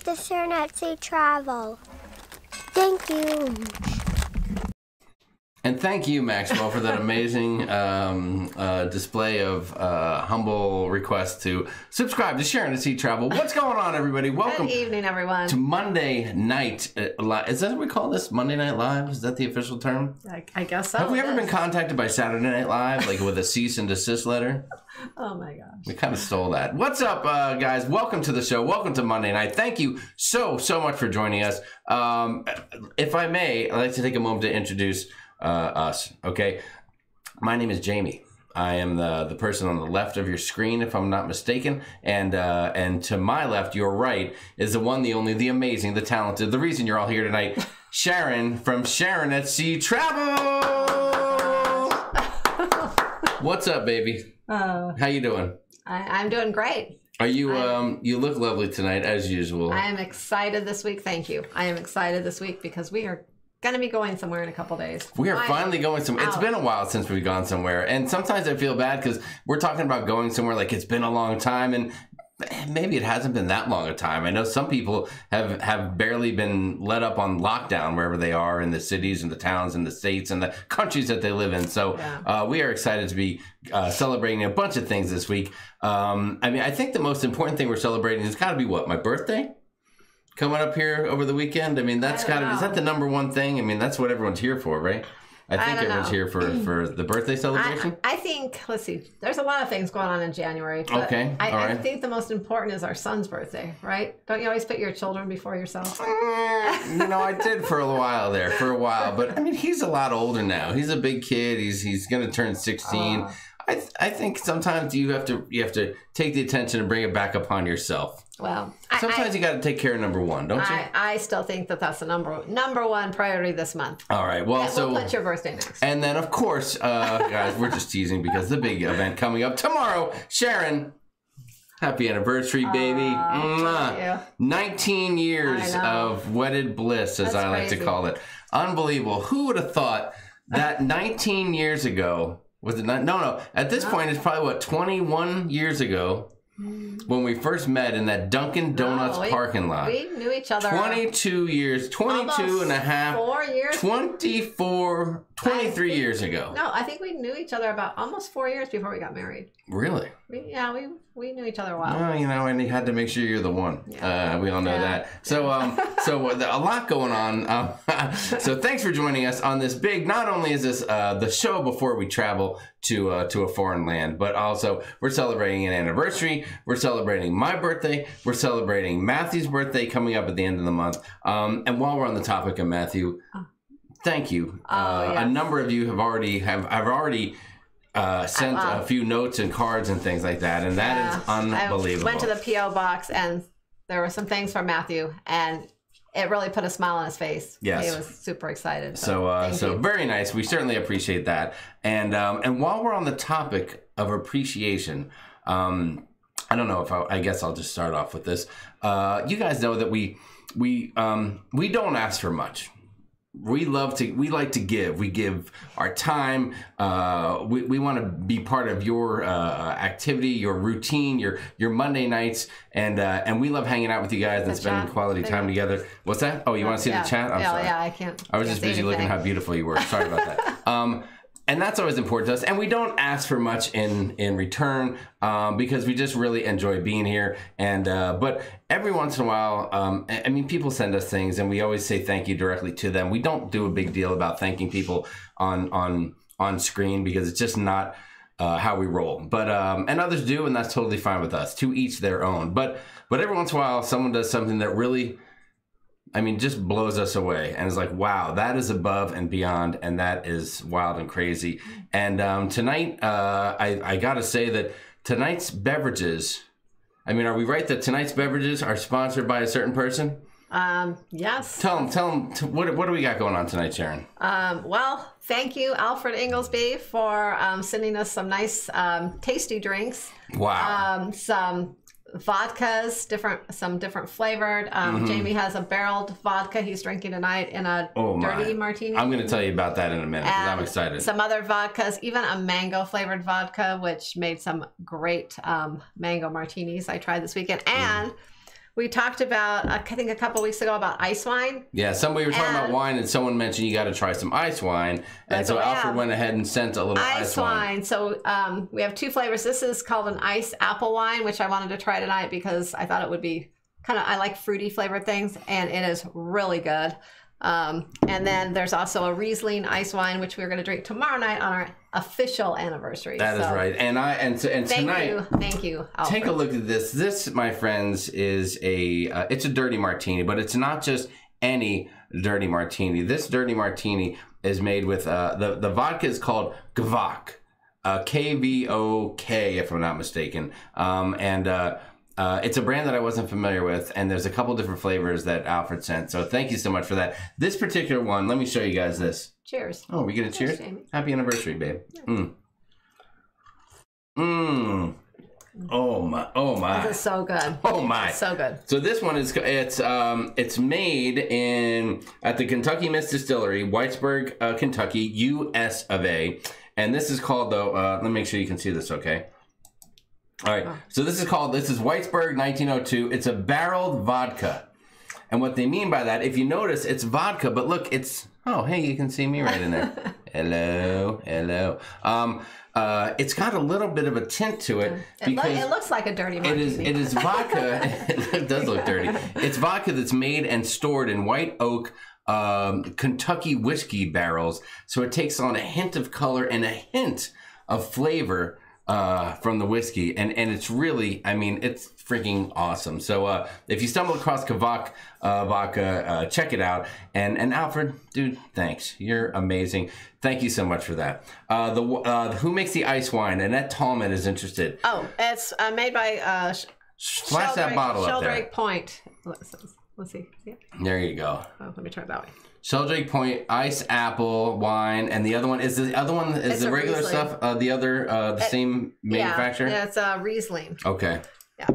subscribe to Sharon at Sea Travel. Thank you. And thank you, Maxwell, for that amazing um, uh, display of uh, humble request to subscribe to Sharon to See Travel. What's going on, everybody? Welcome Good evening, everyone. to Monday Night uh, Live. Is that what we call this? Monday Night Live? Is that the official term? I, I guess so. Have we ever been contacted by Saturday Night Live, like with a cease and desist letter? Oh my gosh. We kind of stole that. What's up, uh, guys? Welcome to the show. Welcome to Monday night. Thank you so, so much for joining us. Um, if I may, I'd like to take a moment to introduce us, okay? My name is Jamie. I am the, the person on the left of your screen, if I'm not mistaken. And uh, and to my left, your right, is the one, the only, the amazing, the talented, the reason you're all here tonight, Sharon from Sharon at Sea Travel. What's up, baby? Uh, How you doing? I, I'm doing great. Are you I- um you look lovely tonight as usual. I am excited this week. Thank you. I am excited this week because we are going to be going somewhere in a couple days. we are I- finally going somewhere. It's been a while since we've gone somewhere. And sometimes I feel bad because we're talking about going somewhere like it's been a long time and maybe it hasn't been that long a time. I know some people have have barely been let up on lockdown wherever they are in the cities and the towns and the states and the countries that they live in. So Yeah. uh, we are excited to be uh, celebrating a bunch of things this week. Um, I mean, I think the most important thing we're celebrating has got to be what my birthday. Coming up here over the weekend. I mean, that's I got to is that the number one thing? I mean, that's what everyone's here for, right? I think don't everyone's know. here for for the birthday celebration. I, I think, let's see, there's a lot of things going on in January. Okay, I, I think the most important is our son's birthday, right? Don't you always put your children before yourself? Eh, you know, I did for a while there, for a while, but I mean, he's a lot older now. He's a big kid. He's he's gonna turn sixteen. Oh. I th- I think sometimes you have to you have to take the attention and bring it back upon yourself. Well, Sometimes I, you got to take care of number one, don't you? I, I still think that that's the number number one priority this month. All right. Well, And so we'll put your birthday next. and then of course, uh, guys, we're just teasing because the big event coming up tomorrow. Sharon, happy anniversary, baby! You. 19 years of wedded bliss, as That's I like to call it. Unbelievable. Who would have thought that 19 years ago was it not? No, no. At this point, it's probably what 21 years ago when we first met in that Dunkin' Donuts No, we- parking lot. We knew each other. 22 years, 22 almost and a half, Four years. 24, 23 think- years ago. No, I think we knew each other about almost four years before we got married. Really? We, yeah, we we knew each other a while. Well, you know, and you had to make sure you're the one. Yeah. Uh, we all know Yeah. that. So, um, so uh, a lot going on. Um, so, thanks for joining us on this big. Not only is this uh, the show before we travel to uh, to a foreign land, but also we're celebrating an anniversary. We're celebrating my birthday. We're celebrating Matthew's birthday coming up at the end of the month. Um, and while we're on the topic of Matthew, thank you. Oh, uh, A number of you have already have have already. Uh, sent a few notes and cards and things like that, and that is unbelievable. I went to the PO box and there were some things from Matthew, and it really put a smile on his face. Yes. he was super excited. So, uh, so very nice. We certainly appreciate that. And um, and while we're on the topic of appreciation, um, I don't know if I, I guess I'll just start off with this. Uh, you guys know that we we um, we don't ask for much. We love to. We like to give. We give our time. Uh, we we want to be part of your uh, activity, your routine, your your Monday nights, and uh, and we love hanging out with you guys and spending chat? quality time together. What's that? Oh, you want to see yeah. the chat? I'm yeah, sorry. yeah, I can't. I was just busy looking how beautiful you were. Sorry about that. Um, and that's always important to us. And we don't ask for much in in return um, because we just really enjoy being here. And uh, but every once in a while, um, I mean, people send us things, and we always say thank you directly to them. We don't do a big deal about thanking people on on on screen because it's just not. Uh, how we roll, but um, and others do, and that's totally fine with us. To each their own. But but every once in a while, someone does something that really I mean, just blows us away, and it's like, wow, that is above and beyond, and that is wild and crazy. And um, tonight, uh, I, I got to say that tonight's beverages. I mean, are we right that tonight's beverages are sponsored by a certain person? Um, yes. Tell them, tell them, t- what, what do we got going on tonight, Sharon? Um, well, thank you, Alfred Inglesby, for um, sending us some nice, um, tasty drinks. Wow. Um, some vodkas, different some different flavored. Um, Jamie has a barreled vodka he's drinking tonight in a Mm-hmm. Oh dirty martini. I'm going to tell you about that in a minute because I'm excited. Some other vodkas, even a mango flavored vodka, which made some great um, mango martinis I tried this weekend. Mm. We talked about, uh, I think a couple weeks ago, about ice wine. Yeah, somebody were talking about wine, and someone mentioned you got to try some ice wine, and so Alfred went ahead and sent a little ice, Ice wine. So um, we have two flavors. This is called an ice apple wine, which I wanted to try tonight because I thought it would be kind of, I like fruity flavored things, and it is really good. Um, and then there's also a Riesling ice wine, which we're going to drink tomorrow night on our official anniversary. That is So right, and I and, and Thank tonight. you. Thank you. Take a look at this. This, my friends, is a uh, it's a dirty martini, but it's not just any dirty martini. This dirty martini is made with uh, the the vodka is called Kvok, uh, K V O K, if I'm not mistaken, um, and. Uh, uh, it's a brand that I wasn't familiar with, and there's a couple different flavors that Alfred sent. So thank you so much for that. This particular one, let me show you guys this. Cheers. Oh, we get a cheers. Jamie. Happy anniversary, babe. Mm. Mmm. Oh my. Oh my. This is so good. Oh my. So good. So this one is it's um it's made in at the Kentucky Mist Distillery, Whitesburg, uh, Kentucky, U.S. of A. And this is called though. Uh, let me make sure you can see this. Okay. All right. So this is called this is Whitesburg 1902. It's a barreled vodka. And what they mean by that, if you notice, it's vodka, but look, it's oh hey, you can see me right in there. hello, hello. Um, uh, it's got a little bit of a tint to it It, because it looks like a dirty it martini. is it is vodka. it does look dirty. It's vodka that's made and stored in white oak um, Kentucky whiskey barrels, so it takes on a hint of color and a hint of flavor uh, from the whiskey, and and it's really, I mean, it's freaking awesome. So uh, if you stumble across Kvok uh, vodka, uh, check it out. And and Alfred, dude, thanks. You're amazing. Thank you so much for that. Uh, the uh, who makes the ice wine? Annette Tallman is interested. oh, it's uh, made by uh, Sh- Flash that Sheldrake- bottle up there. Sheldrake Point. Let's, let's see. It? There you go. Oh, let me turn it that way. Sheldrake Point ice apple wine, and the other one is the other one is It's the regular Riesling. stuff. Uh, the other uh, the same manufacturer. Yeah, it's a Riesling. Okay, Yeah.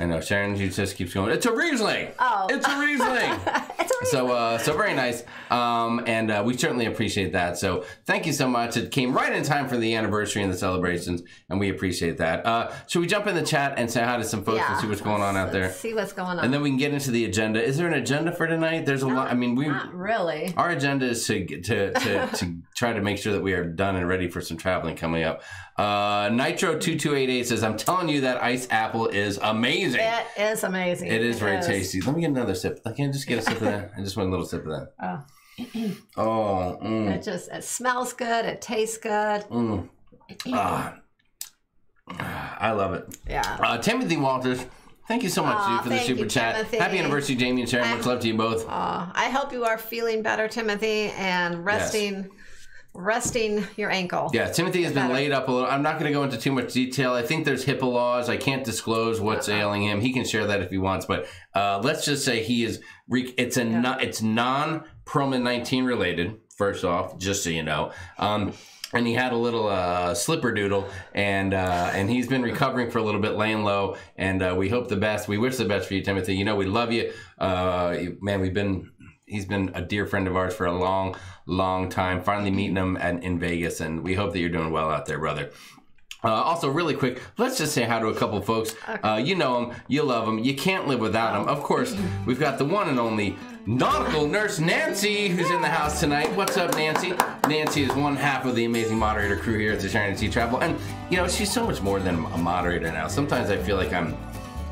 I know Sharon. She just keeps going. It's a Riesling. Oh. it's a Riesling. It's a so uh, so very nice, um, and uh, we certainly appreciate that. So thank you so much. It came right in time for the anniversary and the celebrations, and we appreciate that. Uh, should we jump in the chat and say hi to some folks yeah. and see what's going on out there? Let's see what's going on. And then we can get into the agenda. Is there an agenda for tonight? There's a lot. I mean, we Not really. Our agenda is to to to, to try to make sure that we are done and ready for some traveling coming up. Uh, Nitro two two eight eight says, "I'm telling you that ice apple is amazing. It is amazing. it is very tasty. Let me get another sip. I can't just get a sip of that. I just want a little sip of that. Oh. Oh, mm, It just it smells good. It tastes good. mm. Ah. I love it. Yeah. Uh, Timothy Walters, thank you so much Aw, dude, for the super you, chat. Timothy. Happy anniversary, Jamie and Sharon. Much love to you both. Uh, I hope you are feeling better, Timothy, and resting, resting your ankle. Yeah, Timothy has been better. laid up a little. I'm not going to go into too much detail. I think there's HIPAA laws. I can't disclose what's Uh-uh. ailing him. He can share that if he wants, but uh, let's just say he is. Re- it's a no, it's non Perlman 19 related. First off, just so you know. Um, and he had a little uh, slipper doodle, and uh, and he's been recovering for a little bit, laying low. And uh, we hope the best. We wish the best for you, Timothy. You know we love you, uh, you- man. We've been he's been a dear friend of ours for a long, long time. Finally meeting him at, in Vegas, and we hope that you're doing well out there, brother. Uh, also, really quick, let's just say hi to a couple folks. Uh, you know them, you love them, you can't live without them. Of course, we've got the one and only nautical nurse Nancy, who's in the house tonight. What's up, Nancy? Nancy is one half of the amazing moderator crew here at the Sea Travel, and you know she's so much more than a moderator now. Sometimes I feel like I'm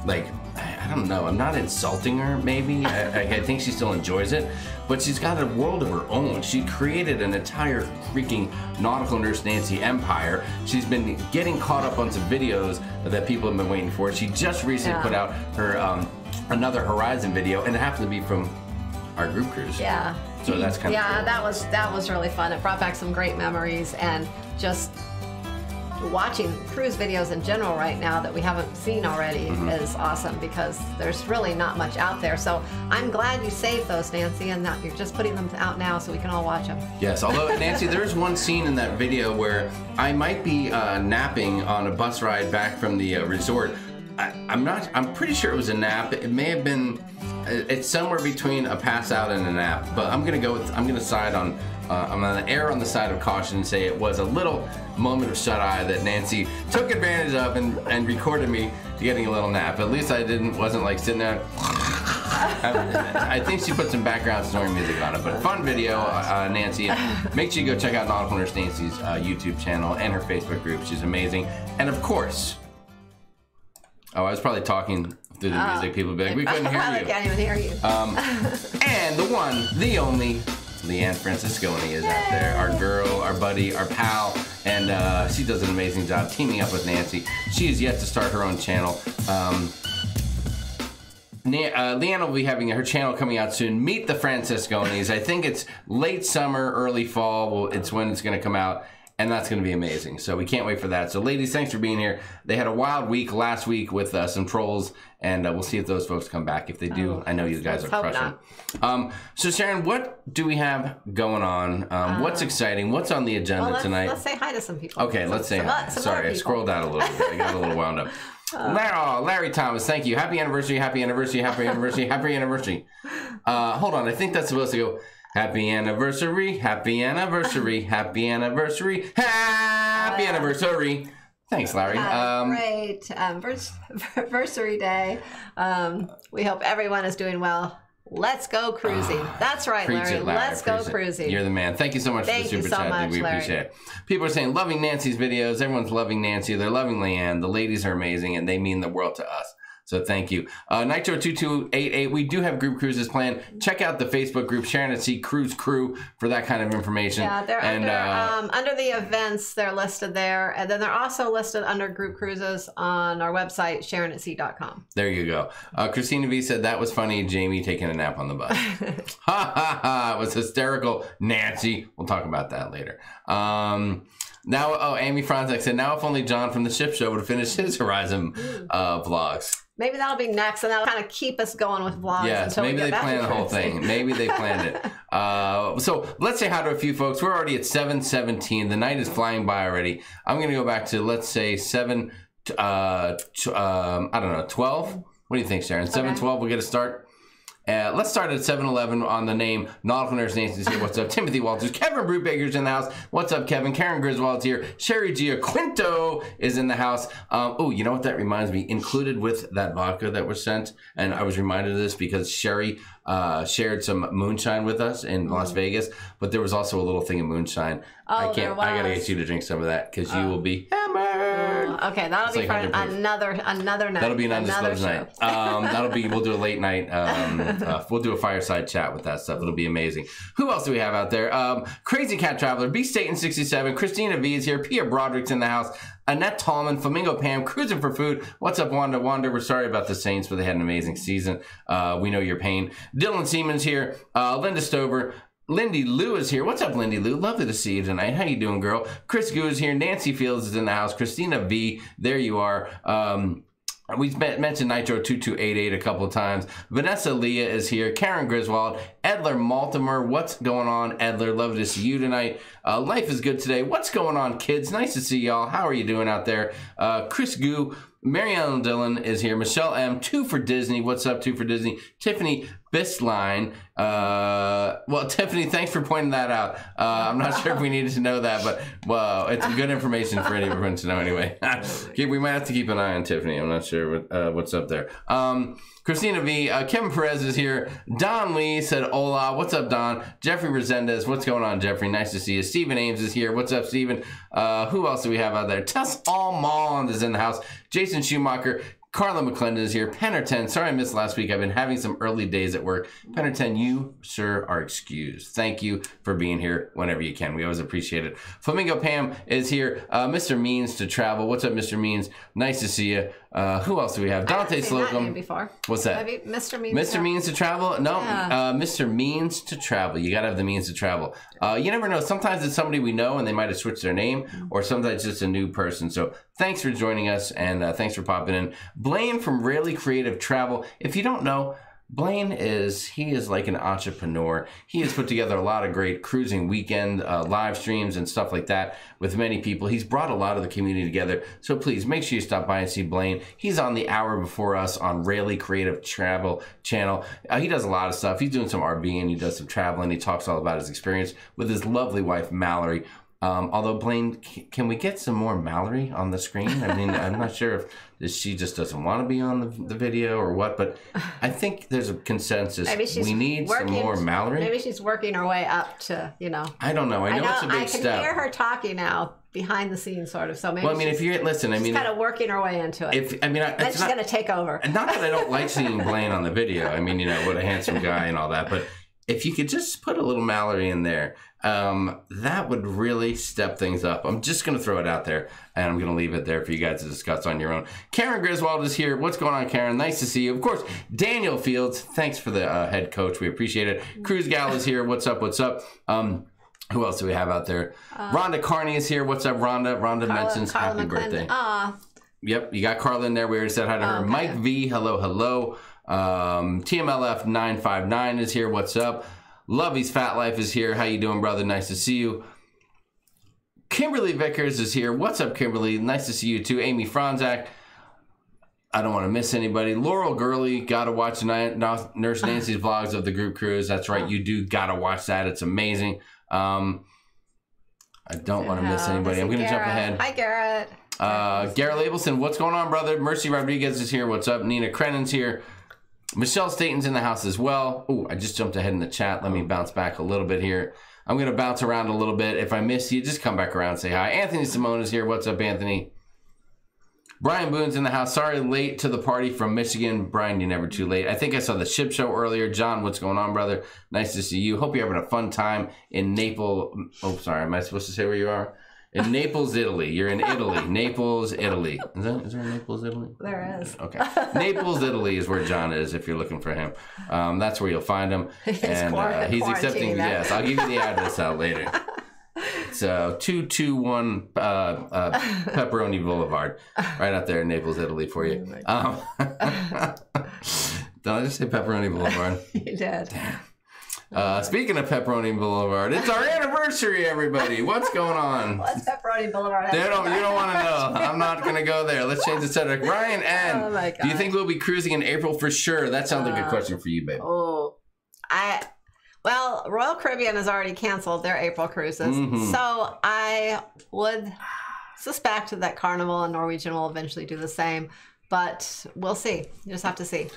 like I don't know. I'm not insulting her. Maybe I, I, think she still enjoys it, but she's got a world of her own. She created an entire freaking nautical nurse Nancy empire. She's been getting caught up on some videos that people have been waiting for. She just recently Yeah. put out her um, another Horizon video, and it happened to be from our group cruise. Yeah. So that's kind of Yeah, cool. that was that was really fun. It brought back some great memories and just watching cruise videos in general right now that we haven't seen already Mm-hmm. is awesome because there's really not much out there. So I'm glad you saved those, Nancy, and that you're just putting them out now so we can all watch them. Yes, although Nancy, there's one scene in that video where I might be uh, napping on a bus ride back from the uh, resort. I, I'm not. I'm pretty sure it was a nap. It may have been. It's somewhere between a pass out and a nap. But I'm gonna go with. I'm gonna side on. Uh, I'm gonna err on the side of caution and say it was a little moment of shut eye that Nancy took advantage of and, and recorded me getting a little nap. At least I didn't. Wasn't like sitting there. I think she put some background snoring music on it, but fun video, uh, Nancy. Make sure you go check out Nautical Nurse Nancy's uh, YouTube channel and her Facebook group. She's amazing. And of course, oh, I was probably talking through the music. People be like, we couldn't hear you. I can't even hear you. Um, and the one, the only, Leanne Francisconi is out there. Our girl, our buddy, our pal, and uh, she does an amazing job teaming up with Nancy. She is yet to start her own channel. Um, uh, Leanne will be having her channel coming out soon. Meet the Francisconis. I think it's late summer, early fall. It's when it's going to come out, and that's going to be amazing. So we can't wait for that. So, ladies, thanks for being here. They had a wild week last week with uh, some trolls, and uh, we'll see if those folks come back. If they do, Oh, I know you guys are crushing. Um, so, Sharon, what do we have going on? Um, what's exciting? What's on the agenda Uh, well, let's, tonight? let's say hi to some people. Okay, let's say some hi. some Sorry, I scrolled down a little bit. I got a little wound up. Larry, oh, Larry Thomas, thank you. Happy anniversary, happy anniversary, happy anniversary, happy anniversary. Uh, hold on, I think that's supposed to go. Happy anniversary, happy anniversary, happy anniversary, happy anniversary. Thanks, Larry. Have Um, great um, vers- anniversary day. Um, we hope everyone is doing well. Let's go cruising. That's right, Larry. it, Larry. Let's go it. cruising. You're the man. Thank you so much Thank for the super so chat. much, we Larry. appreciate it. People are saying loving Nancy's videos. Everyone's loving Nancy. They're loving Leanne. The ladies are amazing, and they mean the world to us. So thank you. Uh, Nitro two two eight eight. We do have group cruises planned. Check out the Facebook group Sharon at Sea Cruise Crew for that kind of information. yeah, they're and under uh, um, under the events. They're listed there, and then they're also listed under group cruises on our website, SharonAtSea.com. there you go. Uh, Christina V said that was funny. Jamie taking a nap on the bus. ha ha ha! It was hysterical. Nancy. We'll talk about that later. Um, now, oh, Amy Franzek said, now if only John from the Ship Show would finish his Horizon uh, vlogs. Maybe that'll be next, and that'll kind of keep us going with vlogs. Yes, until maybe we they planned the whole thing. Maybe they planned it. Uh, so let's say hi to a few folks. We're already at seven seventeen. The night is flying by already. I'm gonna go back to let's say seven. Uh, t- um, I don't know, twelve. What do you think, Sharon? Seven Okay. twelve. We'll get a start. Uh, let's start at 7-Eleven on the name Nautical Nurse Nancy's here. What's up? Timothy Walters. Kevin Brubaker's in the house. What's up, Kevin? Karen Griswold's here. Sherry Giaquinto is in the house. Um, oh, you know what that reminds me? Included with that vodka that was sent, and I was reminded of this because Sherry uh, shared some moonshine with us in Las Vegas, but there was also a little thing of moonshine. Oh, I Oh, can't. I gotta get you to drink some of that because you will be hammered. Okay, that'll It's be like for another another night. That'll be an another undisclosed night. Um, that'll be. We'll do a late night. Um, uh, we'll do a fireside chat with that stuff. It'll be amazing. Who else do we have out there? Um, Crazy Cat Traveler, B State in sixty seven. Christina V is here. Pia Broderick's in the house. Annette Tallman, Flamingo Pam, cruising for food. What's up, Wanda? Wanda, we're sorry about the Saints, but they had an amazing season. Uh, we know your pain. Dylan Siemens here. Uh, Linda Stover. Lindy Lou is here. What's up, Lindy Lou? Lovely to see you tonight. How you doing, girl? Chris Goo is here. Nancy Fields is in the house. Christina V, there you are. Um, we mentioned Nitro 2288 a couple of times. Vanessa Leah is here. Karen Griswold. Edler Maltimer. What's going on, Edler? Love to see you tonight. Uh, life is good today. What's going on, kids? Nice to see y'all. How are you doing out there? Uh, Chris Goo. Marianne Dillon is here. Michelle M. Two for Disney. What's up, Two for Disney? Tiffany Bistline. Uh, well, Tiffany, thanks for pointing that out. Uh, I'm not sure if we needed to know that, but well, it's good information for anyone to know anyway. We might have to keep an eye on Tiffany. I'm not sure what, uh, what's up there. Um, Christina V. Uh, Kevin Perez is here. Don Lee said, Hola. What's up, Don? Jeffrey Resendez. What's going on, Jeffrey? Nice to see you. Stephen Ames is here. What's up, Stephen? Uh, who else do we have out there? Tess Almond is in the house. Jason Schumacher. Carla McClendon is here. Pennerton, sorry I missed last week. I've been having some early days at work. Pennerton, you, sir, are excused. Thank you for being here whenever you can. We always appreciate it. Flamingo Pam is here. Uh, Mr. Means to Travel. What's up, Mr. Means? Nice to see you. Uh, who else do we have? Dante I've seen that name Slocum. before. What's that? Have you, Mr. Means? Mr. Means to travel? No, Yeah. uh, Mr. Means to travel. You gotta have the means to travel. Uh, you never know. Sometimes it's somebody we know and they might have switched their name, or sometimes it's just a new person. So thanks for joining us and uh, thanks for popping in. Blaine from Rarely Creative Travel. If you don't know, Blaine is he is like an entrepreneur. He has put together a lot of great cruising weekend uh, live streams and stuff like that with many people. He's brought a lot of the community together. So please make sure you stop by and see Blaine. He's on the hour before us on Rayleigh Creative Travel channel. Uh, he does a lot of stuff. He's doing some RVing. He does some traveling. He talks all about his experience with his lovely wife Mallory. Um, although Blaine, can we get some more Mallory on the screen? I mean, I'm not sure if she just doesn't want to be on the, the video or what, but I think there's a consensus. Maybe she's we need working, some more Mallory. Maybe she's working her way up to, you know. I don't know. I know, I know it's a big I can step. hear her talking now behind the scenes, sort of. So maybe well, I mean, she's, if you listen, I mean, kind of working her way into it. if I mean, I- then she's not, to take over. And not that I don't like seeing Blaine on the video. I mean, you know, what a handsome guy and all that. But if you could just put a little Mallory in there, um, that would really step things up. I'm just going to throw it out there, and I'm going to leave it there for you guys to discuss on your own. Karen Griswold is here. What's going on, Karen? Nice to see you. Of course, Daniel Fields. Thanks for the uh, head coach. We appreciate it. Cruz Gal is here. What's up? What's up? Um, who else do we have out there? Rhonda Carney is here. What's up, Rhonda? Rhonda mentions happy birthday. Ah, Yep, you got Carla in there. We already said hi to her. Okay. Mike V, hello, hello. Um, TMLF nine five nine is here. What's up? Lovey's Fat Life is here. How you doing, brother? Nice to see you. Kimberly Vickers is here. What's up, Kimberly? Nice to see you too. Amy Franzak. I don't want to miss anybody. Laurel Gurley, gotta watch Nurse Nancy's vlogs of the group cruise. That's right, you do gotta watch that. It's amazing. Um, I don't want to miss anybody. I'm gonna jump ahead. Hi, Garrett. Uh, Garrett Abelson, what's going on, brother? Mercy Rodriguez is here. What's up? Nina Crennan's here. Michelle Staten's in the house as well. Oh, I just jumped ahead in the chat. Let me bounce back a little bit here. I'm going to bounce around a little bit. If I miss you, just come back around and say hi. Anthony Simone is here. What's up, Anthony? Brian Boone's in the house. Sorry, late to the party from Michigan. Brian, you're never too late. I think I saw the ship show earlier. John, what's going on, brother? Nice to see you. Hope you're having a fun time in Naples. Oh, sorry. Am I supposed to say where you are? In Naples, Italy. You're in Italy. Naples, Italy. Is, that, is there a Naples, Italy? There is. Okay. Naples, Italy is where John is if you're looking for him. Um, that's where you'll find him. and uh, he's accepting, that. yes, I'll give you the address out later. It's uh, 221 uh, uh, Pepperoni Boulevard, right out there in Naples, Italy for you. Um, did I just say Pepperoni Boulevard? You did. Uh, speaking of Pepperoni Boulevard, it's our anniversary, everybody. What's going on? What's Pepperoni Boulevard? They don't, you don't want to know. I'm not going to go there. Let's change the subject. Ryan N. Oh Do you think we'll be cruising in April for sure? That sounds like a good question for you, babe. Oh, I. Well, Royal Caribbean has already canceled their April cruises, Mhm. so I would suspect that Carnival and Norwegian will eventually do the same. But we'll see. You just have to see.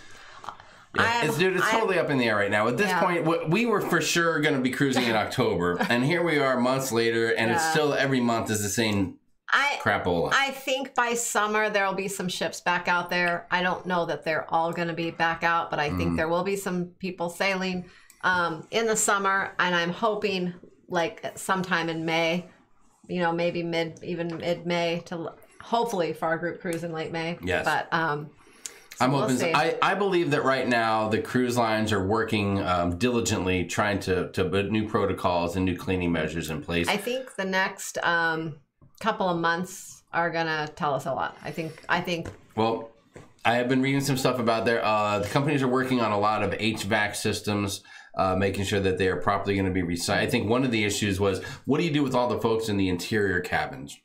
I'm- It's, dude, it's I'm- totally up in the air right now. At this Yeah. point, we were for sure going to be cruising in October, and here we are months later, and it's still every month is the same I crapola. I think by summer there will be some ships back out there. I don't know that they're all going to be back out, but I Mm. think there will be some people sailing um, in the summer, and I'm hoping like sometime in May, you know, maybe mid even mid May to hopefully for our group cruise in late May. Yes. but um, I'm we'll open. see. I, I believe that right now the cruise lines are working um, diligently, trying to to put new protocols and new cleaning measures in place. I think the next um, couple of months are gonna tell us a lot. I think I think Well, I have been reading some stuff about there. Uh, the companies are working on a lot of HVAC systems, uh, making sure that they are properly going to be recycled. I think one of the issues was what do you do with all the folks in the interior cabins?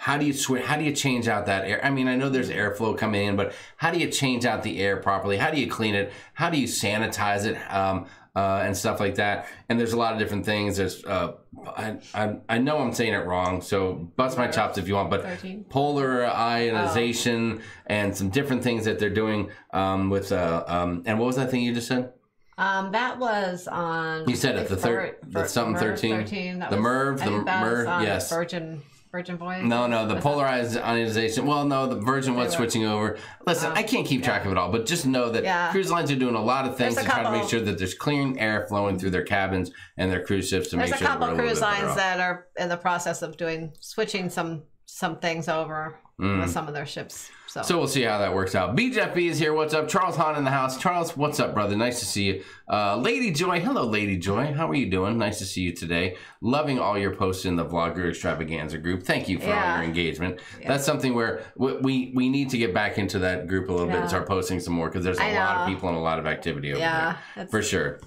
How do you switch? How do you change out that air? I mean, I know there's airflow coming in, but how do you change out the air properly? How do you clean it? How do you sanitize it? Um, uh, and stuff like that. And there's a lot of different things. There's, uh, I, I, I know I'm saying it wrong, so bust my chops if you want, but 13. polar ionization and some different things that they're doing um, with, uh, um, and what was that thing you just said? Um, that was on. You said it, the thir- the something 13? That The was, Merv, the think that was Merv, yes. Virgin, Virgin Voyage. No, no, the polarized ionization. Well, no, the Virgin was switching over. Listen, oh, I can't keep track of it all, but just know that Yeah. cruise lines are doing a lot of things to try to make sure that there's clean air flowing through their cabins and their cruise ships to There's make a sure couple we're a little cruise lines that are in the process of doing switching some some things over with some of their ships. So, Mm. So we'll see how that works out. BJFB is here. What's up? Charles Hahn in the house. Charles, what's up, brother? Nice to see you. Uh, Lady Joy. Hello, Lady Joy. How are you doing? Nice to see you today. Loving all your posts in the Vlogger Extravaganza group. Thank you for all your engagement. That's something where we, we we need to get back into that group a little bit and start posting some more because there's a lot of people and a lot of activity over yeah, there. it's, For sure.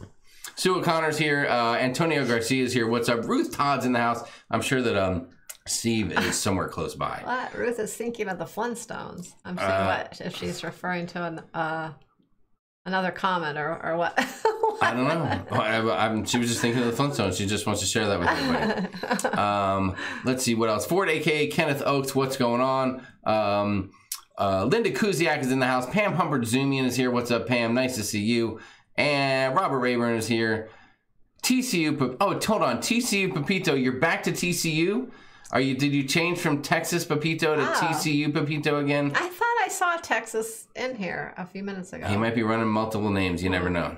Sue O'Connor's here. Uh, Antonio Garcia is here. What's up? Ruth Todd's in the house. I'm sure that um, Steve is somewhere close by. what Ruth is thinking of the Flintstones. I'm seeing Uh, what if she's referring to an uh, another comment or or what. I don't know. I, I'm, she was just thinking of the Flintstones. She just wants to share that with everybody. Um, let's see what else. Ford, aka Kenneth Oakes, what's going on? Um, uh, Linda Kuziak is in the house. Pam Humbert Zoomian is here. What's up, Pam? Nice to see you. And Robert Rayburn is here. TCU. Oh, hold on. TCU Pepito, you're back to TCU. Are you? Did you change from Texas Pepito to Oh. TCU Pepito again? I thought I saw Texas in here a few minutes ago. He might be running multiple names. You never know.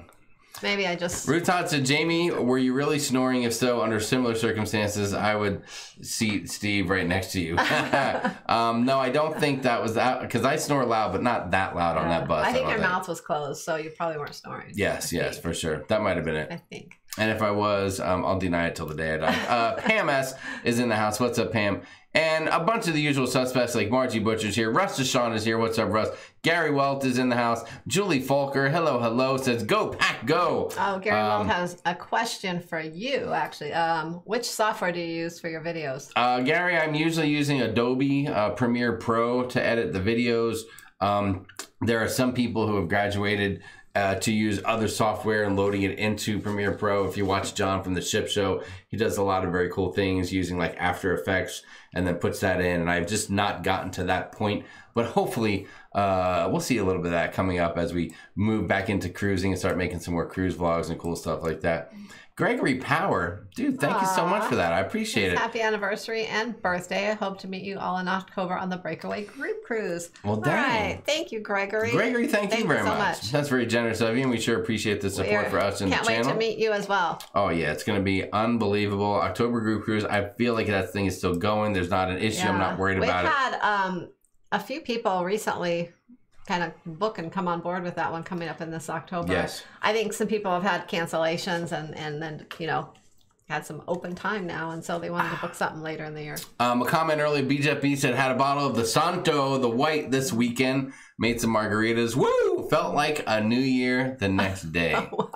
Maybe I just Ruth Todd said, Jamie, were you really snoring? If so, under similar circumstances, I would seat Steve right next to you. um, no, I don't think that was that because I snore loud, but not that loud on that bus. I think don't your mouth was closed, so you probably weren't snoring. Yes, yes, for sure. That might have been it. I think. And if I was, um, I'll deny it till the day I die. Uh, Pam S is in the house. What's up, Pam? And a bunch of the usual suspects like Margie Butcher's here. Russ Deshawn is here. What's up, Russ? Gary Welt is in the house. Julie Falker, hello, hello, says, Go, Pack, go. Oh, Gary Um, Weld has a question for you, actually. Um, which software do you use for your videos? Uh, Gary, I'm usually using Adobe uh, Premiere Pro to edit the videos. Um, there are some people who have graduated uh, to use other software and loading it into Premiere Pro. If you watch John from the Ship Show, he does a lot of very cool things using like After Effects and then puts that in. And I've just not gotten to that point, but hopefully uh, we'll see a little bit of that coming up as we move back into cruising and start making some more cruise vlogs and cool stuff like that. Gregory Power, dude, thank you so much for that. I appreciate it. Happy anniversary and birthday. I hope to meet you all in October on the Breakaway Group Cruise. Well, All dang. right. Thank you, Gregory. Gregory, thank, you very so much. much. That's very generous of you, and we sure appreciate the support We're- for us in the channel. Can't wait to meet you as well. oh yeah, it's going to be unbelievable. October Group Cruise. I feel like that thing is still going. There's not an issue. I'm not worried We've about it. We've had um, a few people recently kind of book and come on board with that one coming up in this October. Yes. I think some people have had cancellations and and then you know had some open time now, and so they wanted to book something later in the year. Um, a comment earlier, BJP said had a bottle of the Santo, the white, this weekend. Made some margaritas. Woo! Felt like a new year the next day. oh,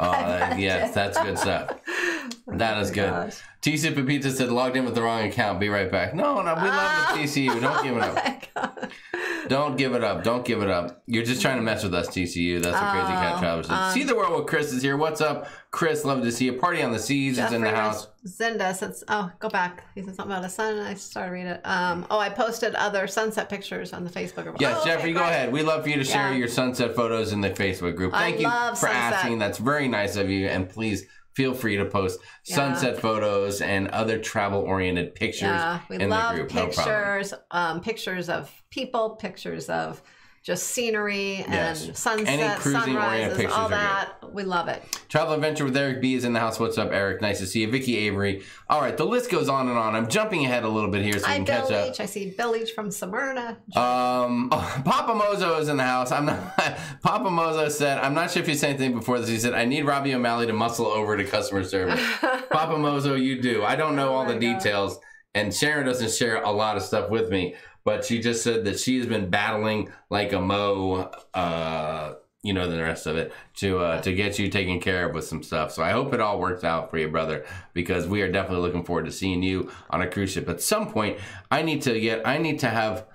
that- yes, that's good stuff. That is good. gosh. TC Pepita said logged in with the wrong account. Be right back. No, no, we love the TCU. Don't give it up. Don't give it up. Don't give it up. You're just trying to mess with us, TCU. That's what Crazy Cat Traveler said. see the world with Chris is here. What's up, Chris? Love to see you. Party on the Seas is in the house. Zinda says, "Oh, go back." He said something about a sun, and I started to read it. Um, oh, I posted other sunset pictures on the Facebook group. Yes, oh, okay, Jeffrey, go great. ahead. We'd love for you to share Yeah. your sunset photos in the Facebook group. I Thank you love for sunset. asking. That's very nice of you. And please feel free to post Yeah. sunset photos and other travel oriented pictures Yeah, we in love the group. No pictures, um, pictures of people, pictures of just scenery and Yes. sunset, sunrises, all are We love it. Travel Adventure with Eric B is in the house. What's up, Eric? Nice to see you. Vicky Avery. All right, the list goes on and on. I'm jumping ahead a little bit here so Hi, we can Bill catch up. Leach. I see Bill Leach from Smyrna. Um, oh, Papa Mozo is in the house. I'm not. Papa Mozo said, "I'm not sure if he said anything before this." He said, "I need Robbie O'Malley to muscle over to customer service." Papa Mozo, you do. I don't know all the Oh God. details, and Sharon doesn't share a lot of stuff with me. But she just said that she has been battling like a mo. Uh, you know the rest of it to uh, to get you taken care of with some stuff. So I hope it all works out for you, brother, because we are definitely looking forward to seeing you on a cruise ship. At some point, I need to get. I need to have.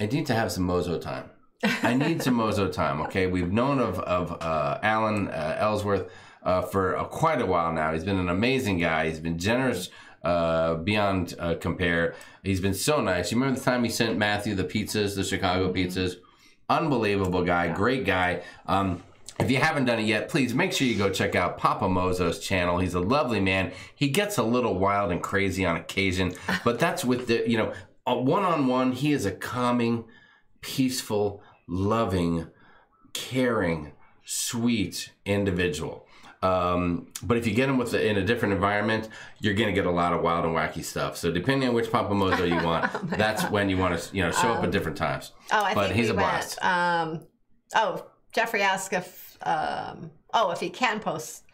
I need to have some Mozo time. I need some Mozo time. Okay, we've known of of uh, Alan uh, Ellsworth uh, for uh, quite a while now. He's been an amazing guy. He's been generous uh, beyond uh, compare. He's been so nice. You remember the time he sent Matthew the pizzas, the Chicago pizzas? Unbelievable guy, great guy. Um, if you haven't done it yet, please make sure you go check out Papa Mozo's channel. He's a lovely man. He gets a little wild and crazy on occasion, but that's with the, you know, one on one, he is a calming, peaceful, loving, caring, sweet individual. Um, but if you get them with the, in a different environment, you're gonna get a lot of wild and wacky stuff. So depending on which Papamozo you want, that's when you want to you know show up at different times. Oh, I but think he's we a blast. went. Um, oh, Jeffrey asked if um, oh if he can post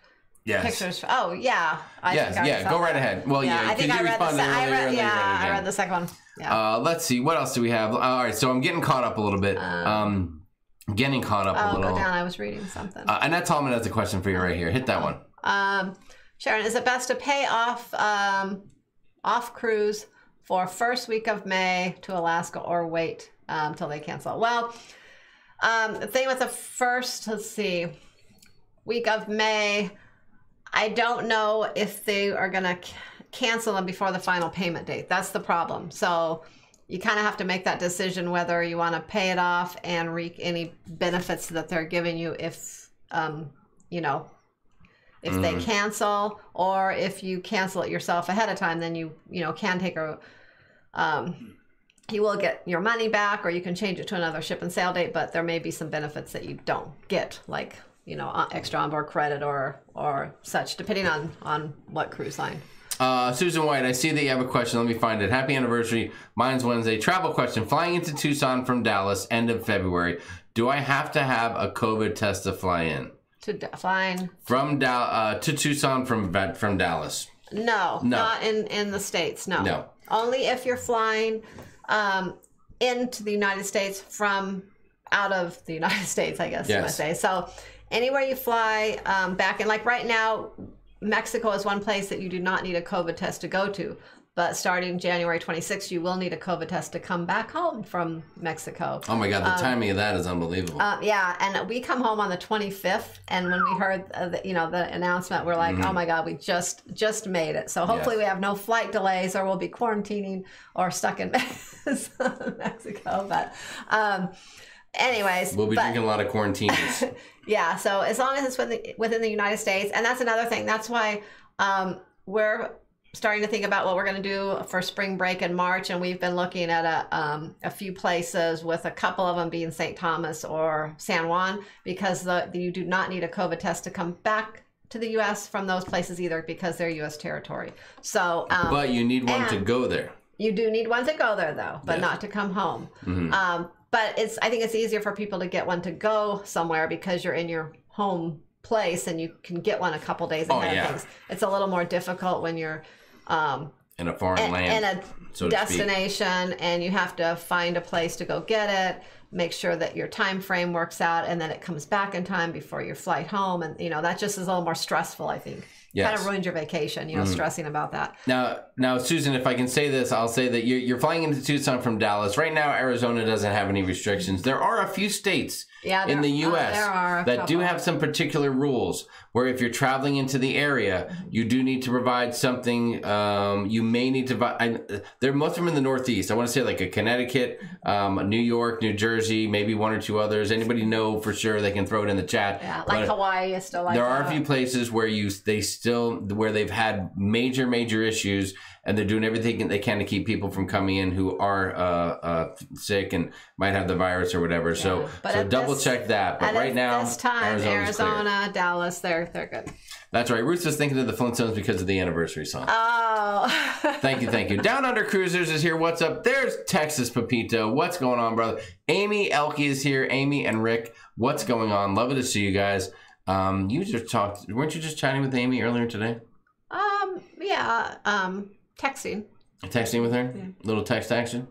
yes. pictures. Oh yeah. I Yes, yeah, go right that. ahead. Well, yeah, I think I read the se- I read, and then you read it yeah, I read the second one. Yeah. Uh, let's see, what else do we have? All right, so I'm getting caught up a little bit. Getting caught up a oh, little. go down. I was reading something. Uh, Annette Tallman has a question for you right here. Hit that one. Um, Sharon, is it best to pay off um, off cruise for first week of May to Alaska or wait um, till they cancel? Well, um, the thing with the first, let's see, week of May, I don't know if they are going to c- cancel them before the final payment date. That's the problem. So you kind of have to make that decision whether you want to pay it off and reap any benefits that they're giving you if, um, you know, if they cancel or if you cancel it yourself ahead of time then you you know can take a um you will get your money back or you can change it to another ship and sail date but there may be some benefits that you don't get like you know uh, extra onboard credit or or such depending on on what cruise line Uh, Susan White, I see that you have a question. Let me find it. Happy anniversary. Mine's Wednesday. Travel question. Flying into Tucson from Dallas, end of February. Do I have to have a COVID test to fly in? to flying From Dal- uh, to Tucson from from Dallas. No, No. not in in the states. No, No. Only if you're flying um, into the United States from out of the United States, I guess you Yes. must say. So anywhere you fly um, back in, like right now, Mexico is one place that you do not need a COVID test to go to. But starting January 26th, you will need a COVID test to come back home from Mexico. Oh my God, the timing of that is unbelievable. Um, yeah, and we come home on the 25th, and when we heard uh, the, you know the announcement, we're like, oh my god, we just just made it. So hopefully. Yes. we have no flight delays, or we'll be quarantining or stuck in Mexico. But um, anyways, we'll be but- drinking a lot of quarantines. yeah, so as long as it's within, within the United States, and that's another thing. That's why um, we're starting to think about what we're going to do for spring break in March, and we've been looking at a um, a few places, with a couple of them being St. Thomas or San Juan, because the, the you do not need a COVID test to come back to the U.S. from those places either, because they're U.S. territory. So, um, but you need one to go there. you do need one to go there though, but not to come home. Mhm. Um, but it's I think it's easier for people to get one to go somewhere because you're in your home place and you can get one a couple days Oh, ahead yeah. of things. It's a little more difficult when you're um, In a foreign in, land. in a so destination and you have to find a place to go get it make sure that your time frame works out and then it comes back in time before your flight home and you know that just is a little more stressful i think Yes. Mm-hmm. kind of ruins your vacation you know stressing about that Now, now, Susan, if I can say this, I'll say that you're, you're flying into Tucson from Dallas. Right now, Arizona doesn't have any restrictions. There are a few states Yeah, in the uh, U.S. a that do have some particular rules where if you're traveling into the area, you do need to provide something. Um, you may need to. I, there, most of them in the Northeast. I want to say like a Connecticut, um, New York, New Jersey, maybe one or two others. Anybody know for sure? They can throw it in the chat. yeah like But- hawaii is still like there are a few places where you they still where they've had major major issues and they're doing everything they can to keep people from coming in who are uh, uh, sick and might have the virus or whatever. So But so double this- check that. But right now, this time Arizona's clear. arizona dallas they're they're good That's right. Ruth was thinking of the Flintstones because of the anniversary song. oh Thank you, thank you. Down Under Cruisers is here. What's up? There's Texas Pepito. What's going on, brother? Amy Elke is here. Amy and Rick, what's going on? Lovely to see you guys. Um, you just talked. Weren't you just chatting with Amy earlier today? um yeah um texting Texting with her? Little text action?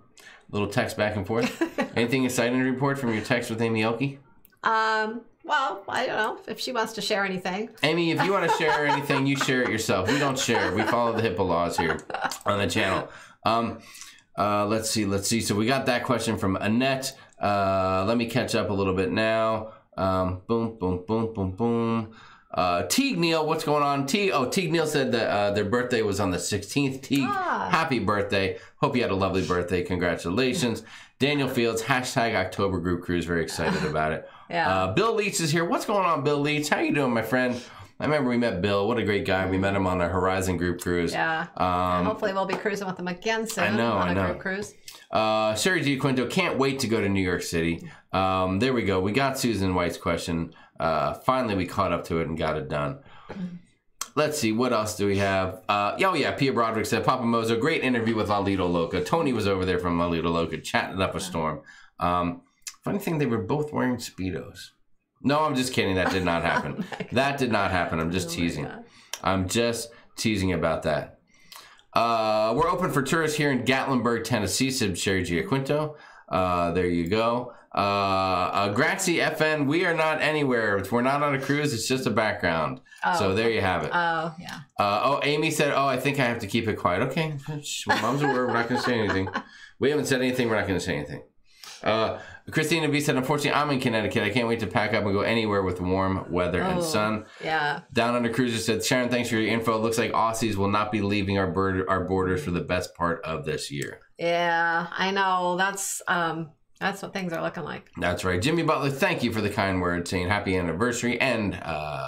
Little text back and forth? Anything exciting to report from your text with Amy Elke? Um, well, I don't know if she wants to share anything. Amy, if you want to share anything, you share it yourself. We don't share. We follow the HIPAA laws here on the channel. Um, uh, let's see. Let's see. So we got that question from Annette. Uh, let me catch up a little bit now. Um, boom, boom, boom, boom, boom. Uh, Teague Neal, what's going on? Teague, oh, Teague Neal said that uh, their birthday was on the 16th. Teague, Ah. happy birthday. Hope you had a lovely birthday. Congratulations. Daniel Fields, hashtag October Group Cruise. Very excited about it. Yeah. Uh, Bill Leach is here. What's going on, Bill Leach? How you doing, my friend? I remember we met Bill. What a great guy. We met him on a Horizon Group Cruise. Yeah. Um, Hopefully, we'll be cruising with them again soon I know, on I a know. group cruise. Uh, Sherry Giaquinto can't wait to go to New York City. Um, there we go. We got Susan White's question. Uh, finally, we caught up to it and got it done. Let's see, what else do we have? Uh, oh, yeah, Pia Broderick said, Papa Mozo, great interview with Lalito Loca. Tony was over there from Lalito Loca chatting up a storm. Um, funny thing, they were both wearing Speedos. No, I'm just kidding. That did not happen. that did not happen. I'm just teasing. I'm just teasing about that. Uh, we're open for tourists here in Gatlinburg, Tennessee, said Sherry Giaquinto. Uh, there you go. Uh, uh, Grazie FN, we are not anywhere. We're not on a cruise. It's just a background. Oh, So there you have it. Oh yeah. Uh, oh, Amy said, "Oh, I think I have to keep it quiet." Okay, shh, mom's aware. We're not going to say anything. We haven't said anything. We're not going to say anything. Uh, Christina B said, "Unfortunately, I'm in Connecticut. I can't wait to pack up and go anywhere with warm weather and Oh. sun." Yeah. Down Under Cruiser said, "Sharon, thanks for your info. It looks like Aussies will not be leaving our bird, our borders for the best part of this year." Yeah. I know. That's um. That's what things are looking like. That's right, Jimmy Butler. Thank you for the kind words, saying happy anniversary and uh,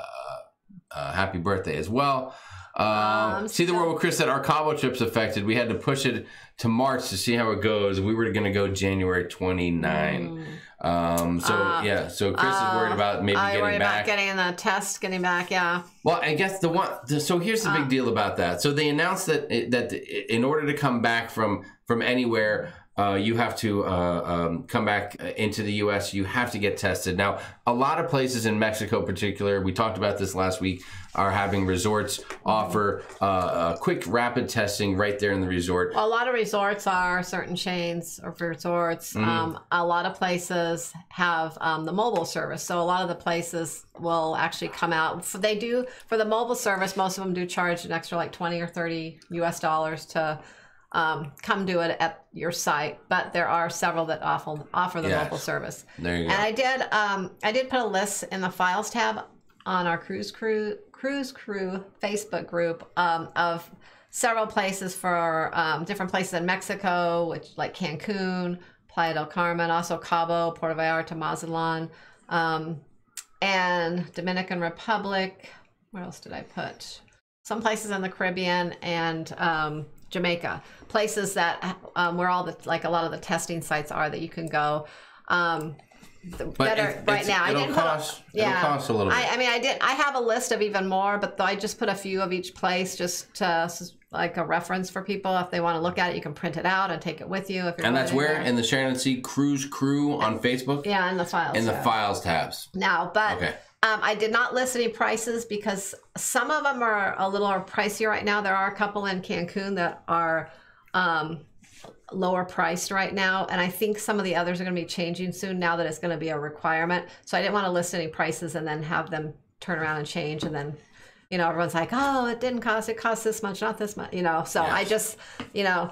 uh, happy birthday as well. Um, Um, see the world with Chris said our Cabo trip's affected. We had to push it to March to see how it goes. We were going to go January 29. Um, so Uh, yeah, so Chris is worried about maybe I getting back. getting the test, getting back. Yeah. Well, I guess the one. the- So here's the big Uh. deal about that. So they announced that that in order to come back from from anywhere, uh, you have to uh, um, come back into the U.S. You have to get tested. Now, a lot of places in Mexico, in particular, we talked about this last week, are having resorts offer uh, uh, quick, rapid testing right there in the resort. A lot of resorts are certain chains of resorts. Mm-hmm. Um, a lot of places have um, the mobile service. So a lot of the places will actually come out. So they do for the mobile service. Most of them do charge an extra like twenty or thirty U.S. dollars to um, come do it at your site. But there are several that offer offer the Yes. mobile service. There you go. And I did um, I did put a list in the files tab on our cruise crew cruise crew Facebook group um, of several places for um, different places in Mexico, which like Cancun, Playa del Carmen, also Cabo, Puerto Vallarta, Mazatlan, um, and Dominican Republic. Where else did I put? Some places in the Caribbean and um, Jamaica, places that um, where all the like a lot of the testing sites are that you can go. Um, the- But it's- right now. I it'll didn't put a- cost- it'll cost a little bit. I, I mean, I did. I have a list of even more, but though I just put a few of each place, just to like a reference for people if they want to look at it. You can print it out and take it with you. If you're And that's where anywhere. in the Sharon Sea Cruise Crew on Facebook yeah, in the files. in the files tabs. now, but Okay. Um, I did not list any prices because some of them are a little pricier right now. There are a couple in Cancun that are um, lower priced right now, and I think some of the others are going to be changing soon now that it's going to be a requirement. So I didn't want to list any prices and then have them turn around and change, and then you know everyone's like, oh, it didn't cost, it cost this much, not this much, you know. So I just, you know.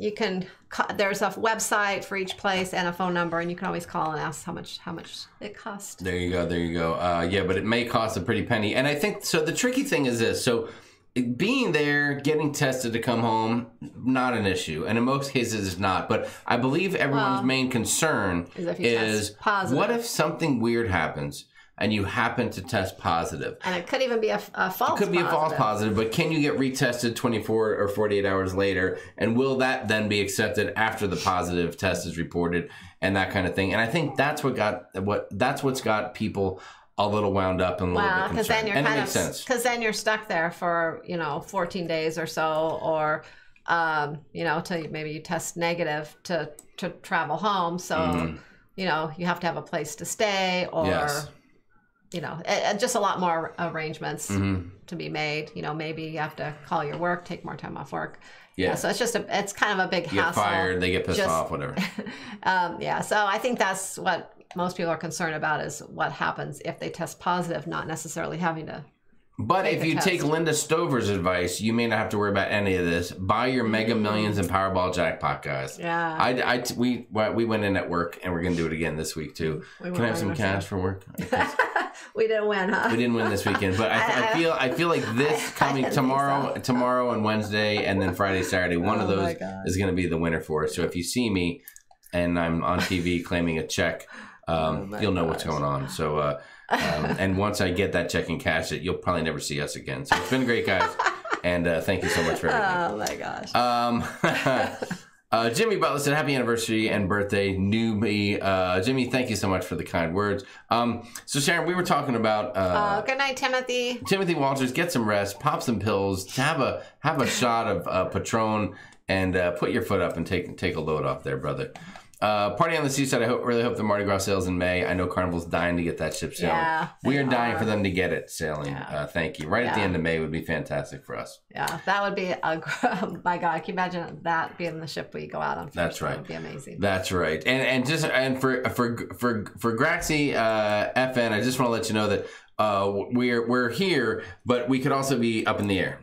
You can. ca- There's a website for each place and a phone number, and you can always call and ask how much how much it costs. There you go. There you go. Uh, yeah, but it may cost a pretty penny. And I think so. The tricky thing is this: so being there, getting tested to come home, not an issue, and in most cases it's not. But I believe everyone's Well, main concern is if is what if something weird happens and you happen to test positive? And it could even be a, a false. It could be a false positive. positive, but can you get retested 24 or 48 hours later? And will that then be accepted after the positive test is reported and that kind of thing? And I think that's what got what that's what's got people a little wound up and a little Well, bit because concerned. then you're and it kind makes of sense. because then you're stuck there for you know 14 days or so, or um, you know, till you, maybe you test negative to to travel home. So you know you have to have a place to stay, or. Yes. You know, just a lot more arrangements Mhm. to be made. You know, maybe you have to call your work, take more time off work. Yeah. so it's just a it's kind of a big You get hassle. fired, they get pissed Just- off, whatever. um, yeah, so I think that's what most people are concerned about is what happens if they test positive, not necessarily having to. But Take if you test. take Linda Stover's advice, you may not have to worry about any of this. Buy your Mega Millions and Powerball jackpot, guys. Yeah. I, I, we, we went in at work, and we're gonna do it again this week too. We Can I have some cash for work? we didn't win, huh? We didn't win this weekend, but I, I I- feel I feel like this coming tomorrow, so. tomorrow and Wednesday, and then Friday, Saturday. One of Oh those is going to be the winner for us. So if you see me and I'm on TV claiming a check, um, Oh you'll know what's going on. So uh, um, and once I get that check and cash it, you'll probably never see us again. So it's been great, guys, and uh, thank you so much for everything. Oh my gosh. Um, Uh, Jimmy Butler said, "Happy anniversary and birthday, newbie." Uh, Jimmy, thank you so much for the kind words. Um, so Sharon, we were talking about uh, Uh, good night, Timothy. Timothy Walters. Get some rest, pop some pills, have a have a shot of uh, Patron, and uh, put your foot up and take take a load off there, brother. Uh, Party on the Seaside. I hope, really hope the Mardi Gras sails in May. I know Carnival's dying to get that ship sailing. Yeah, we they are dying for them to get it sailing. Yeah. Uh, thank you. Right at the end of May would be fantastic for us. Yeah, that would be a. gr- My God, can you imagine that being the ship we go out on? That's right. That would be amazing. That's right, and and just and for for for for Graxy uh, FN, I just want to let you know that uh, we're we're here, but we could also be up in the air.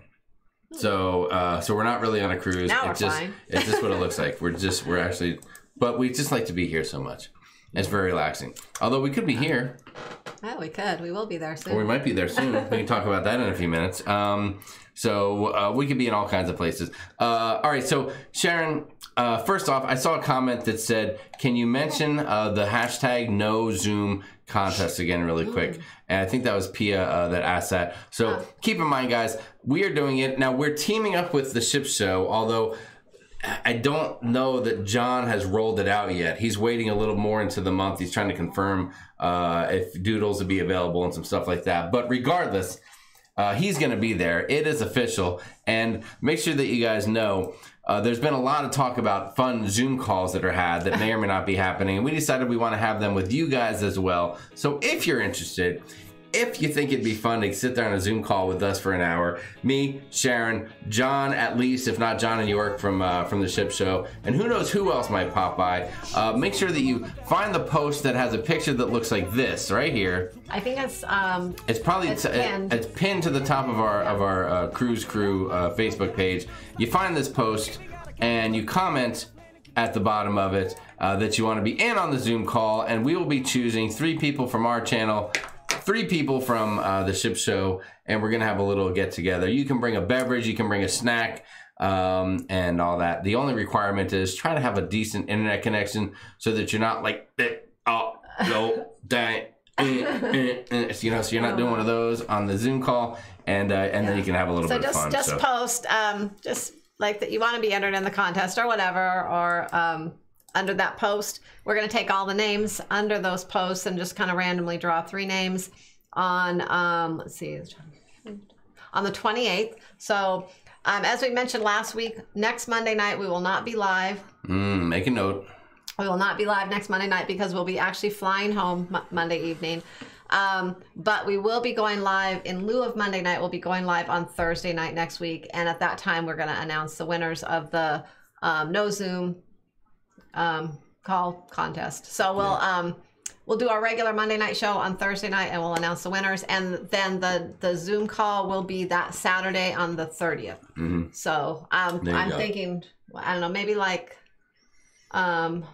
So uh, so we're not really on a cruise. Now we're it's just flying. it's just what it looks like. We're just we're actually, but we just like to be here so much. It's very relaxing. Although we could be here, Oh, we could. We will be there soon. or we might be there soon. we can talk about that in a few minutes. Um, so uh, we could be in all kinds of places. Uh, all right. So Sharon, uh, first off, I saw a comment that said, "Can you mention uh, the hashtag No Zoom contest again, really quick?" And I think that was Pia uh, that asked that. So keep in mind, guys, we are doing it now. We're teaming up with the Ship Show, although. I don't know that John has rolled it out yet. He's waiting a little more into the month. He's trying to confirm uh, if Doodles will be available and some stuff like that. But regardless, uh, he's going to be there. It is official. And make sure that you guys know uh, there's been a lot of talk about fun Zoom calls that are had that may or may not be happening. And we decided we want to have them with you guys as well. So if you're interested, if you think it'd be fun to sit there on a Zoom call with us for an hour, me, Sharon, John, at least, if not John and York from uh, from the Ship Show, and who knows who else might pop by, uh, make sure that you find the post that has a picture that looks like this right here. I think it's um, It's probably It's pinned. it's pinned to the top of our of our uh, cruise crew uh, Facebook page. You find this post and you comment at the bottom of it uh, that you want to be in on the Zoom call, and we will be choosing three people from our channel, three people from uh, the Ship Show, and we're gonna have a little get together. You can bring a beverage, you can bring a snack. Um, and all that. The only requirement is try to have a decent internet connection so that you're not like, eh, oh, no, dang, eh, eh, eh. So, you know, so you're not doing one of those on the Zoom call, and uh, and then you can have a little so bit of just fun. just so. post um, just like that you want to be entered in the contest or whatever or um, under that post we're going to take all the names under those posts and just kind of randomly draw three names on um, let's see on the 28th so um, as we mentioned last week next monday night we will not be live Mm, make a note. we will not be live next Monday night because we'll be actually flying home Mo- Monday evening. Um, but we will be going live in lieu of Monday night. We'll be going live on Thursday night next week, and at that time, we're going to announce the winners of the um, no Zoom um, call contest. So we'll um, we'll do our regular Monday night show on Thursday night, and we'll announce the winners. And then the the Zoom call will be that Saturday on the 30th. Mhm. So um, I'm go. thinking, I don't know, maybe like um,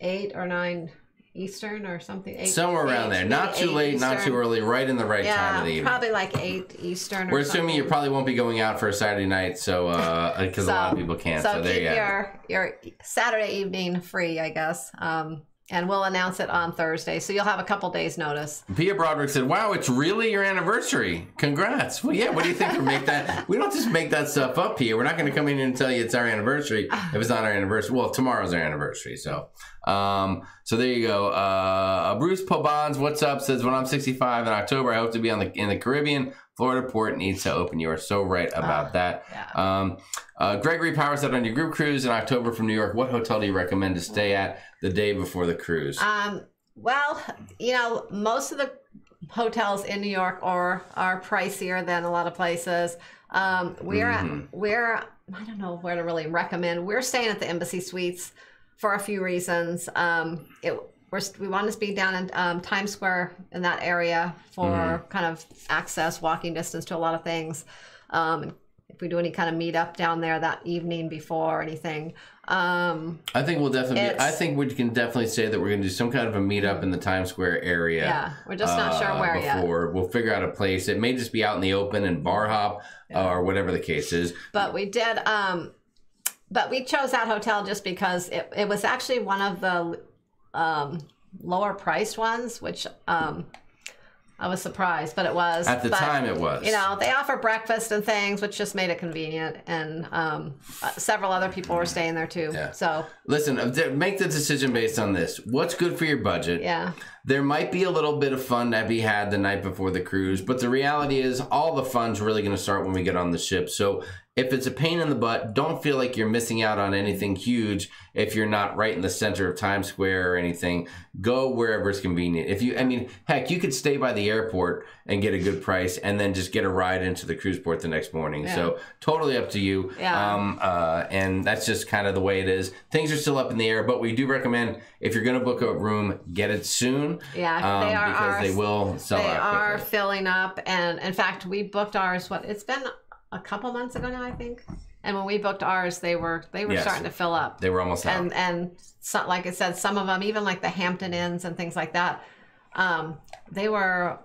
eight or nine Eastern or something. Eight, Somewhere around there. Not too eight late, not too early, right in the right time of the Yeah, evening. probably like eight Eastern. We're assuming something. you probably won't be going out for a Saturday night, so because a lot of people can't. So, So, there keep you it. your your Saturday evening free, I guess. Um, and we'll announce it on Thursday, so you'll have a couple days notice. Pia Broderick said, "Wow, it's really your anniversary! Congrats!" Well, yeah. What do you think we make that? We don't just make that stuff up here. We're not going to come in here and tell you it's our anniversary if it's not our anniversary. Well, tomorrow's our anniversary, so um, so there you go. Uh, Bruce Pobans, what's up? Says, "When I'm 65 in October, I hope to be on the in the Caribbean. Florida port needs to open. You are so right about that." yeah. Um, uh, Gregory Powers said, "On your group cruise in October from New York, what hotel do you recommend to stay at the day before the cruise?" Um, well, you know, most of the hotels in New York are are pricier than a lot of places. Um, we're Mhm. at, we're I don't know where to really recommend. We're staying at the Embassy Suites for a few reasons. Um, it we're, we want to be down in um, Times Square in that area for kind of access, walking distance to a lot of things. Um, if we do any kind of meetup down there that evening before or anything. Um, I think we'll definitely. Be, I think we can definitely say that we're going to do some kind of a meetup in the Times Square area. yeah, we're just not sure uh, where yet. before. We'll figure out a place. It may just be out in the open and bar hop uh, or whatever the case is. but we did um but we chose that hotel just because it, it was actually one of the um lower priced ones which um I was surprised, but it was. At the But, time, it was. You know, they offer breakfast and things, which just made it convenient. And um, uh, several other people were staying there too. Yeah. So, Listen, uh, make the decision based on this. What's good for your budget? yeah. There might be a little bit of fun that be had the night before the cruise, but the reality is all the fun's really going to start when we get on the ship. So if it's a pain in the butt, don't feel like you're missing out on anything huge if you're not right in the center of Times Square or anything. Go wherever it's convenient. If you, I mean, heck, you could stay by the airport and get a good price and then just get a ride into the cruise port the next morning. So totally up to you. Yeah. Um, uh, and that's just kind of the way it is. Things are still up in the air, but we do recommend if you're going to book a room, get it soon. Yeah, um, they are because ours. they will sell they out are quickly. filling up. And in fact, we booked ours, what, it's been a couple months ago now, I think. And when we booked ours, they were they were Yes. starting to fill up. They were almost out. and and so, like I said, some of them, even like the Hampton Inns and things like that, um, they were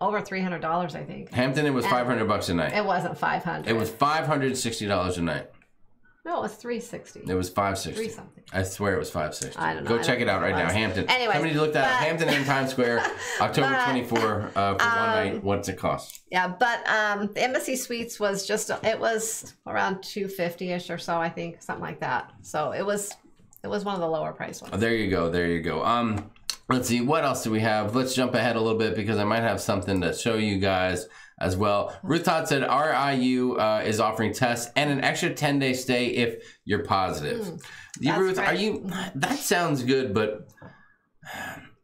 over three hundred dollars. I think Hampton, it was five hundred bucks a night. it wasn't five hundred. It was five hundred sixty dollars a night. No, it was three sixty. It was five Three sixty. something. I swear it was five sixty. I don't know. Go I check it out right now. Hampton. Anyways, somebody looked that up. Hampton in Times Square, October but, twenty four uh, for one night. What's it cost? Yeah, but um, the Embassy Suites was just it was around two fifty ish or so, I think, something like that. So it was it was one of the lower price ones. Oh, there you go. There you go. Um, let's see. What else do we have? Let's jump ahead a little bit because I might have something to show you guys as well. Ruth Todd said RIU uh, is offering tests and an extra 10 day stay if you're positive. you, Hmm. That's Ruth, are you? That sounds good, but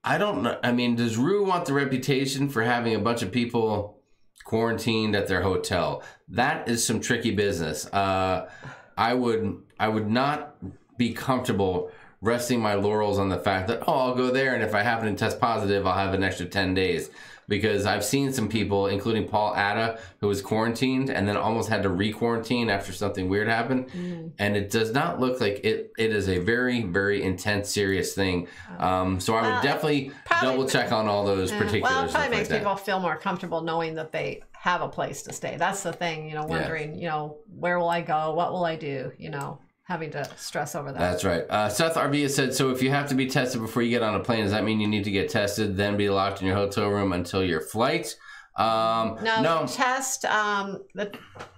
I don't know. I mean, does RIU want the reputation for having a bunch of people quarantined at their hotel? That is some tricky business. Uh, I would, I would not be comfortable resting my laurels on the fact that oh, I'll go there, and if I happen to test positive, I'll have an extra ten days. Because I've seen some people, including Paul Atta, who was quarantined and then almost had to re-quarantine after something weird happened, and it does not look like it. It is a very, very intense, serious thing. Um, so I would it definitely double check on all those Yeah. particulars. Well, it probably makes like that. people feel more comfortable knowing that they have a place to stay. That's the thing, you know, wondering, you know, where will I go? What will I do? You know, having to stress over that. That's right. Uh, Seth Arvia said, so if you have to be tested before you get on a plane, does that mean you need to get tested, then be locked in your hotel room until your flight? Um, no, no. test um, the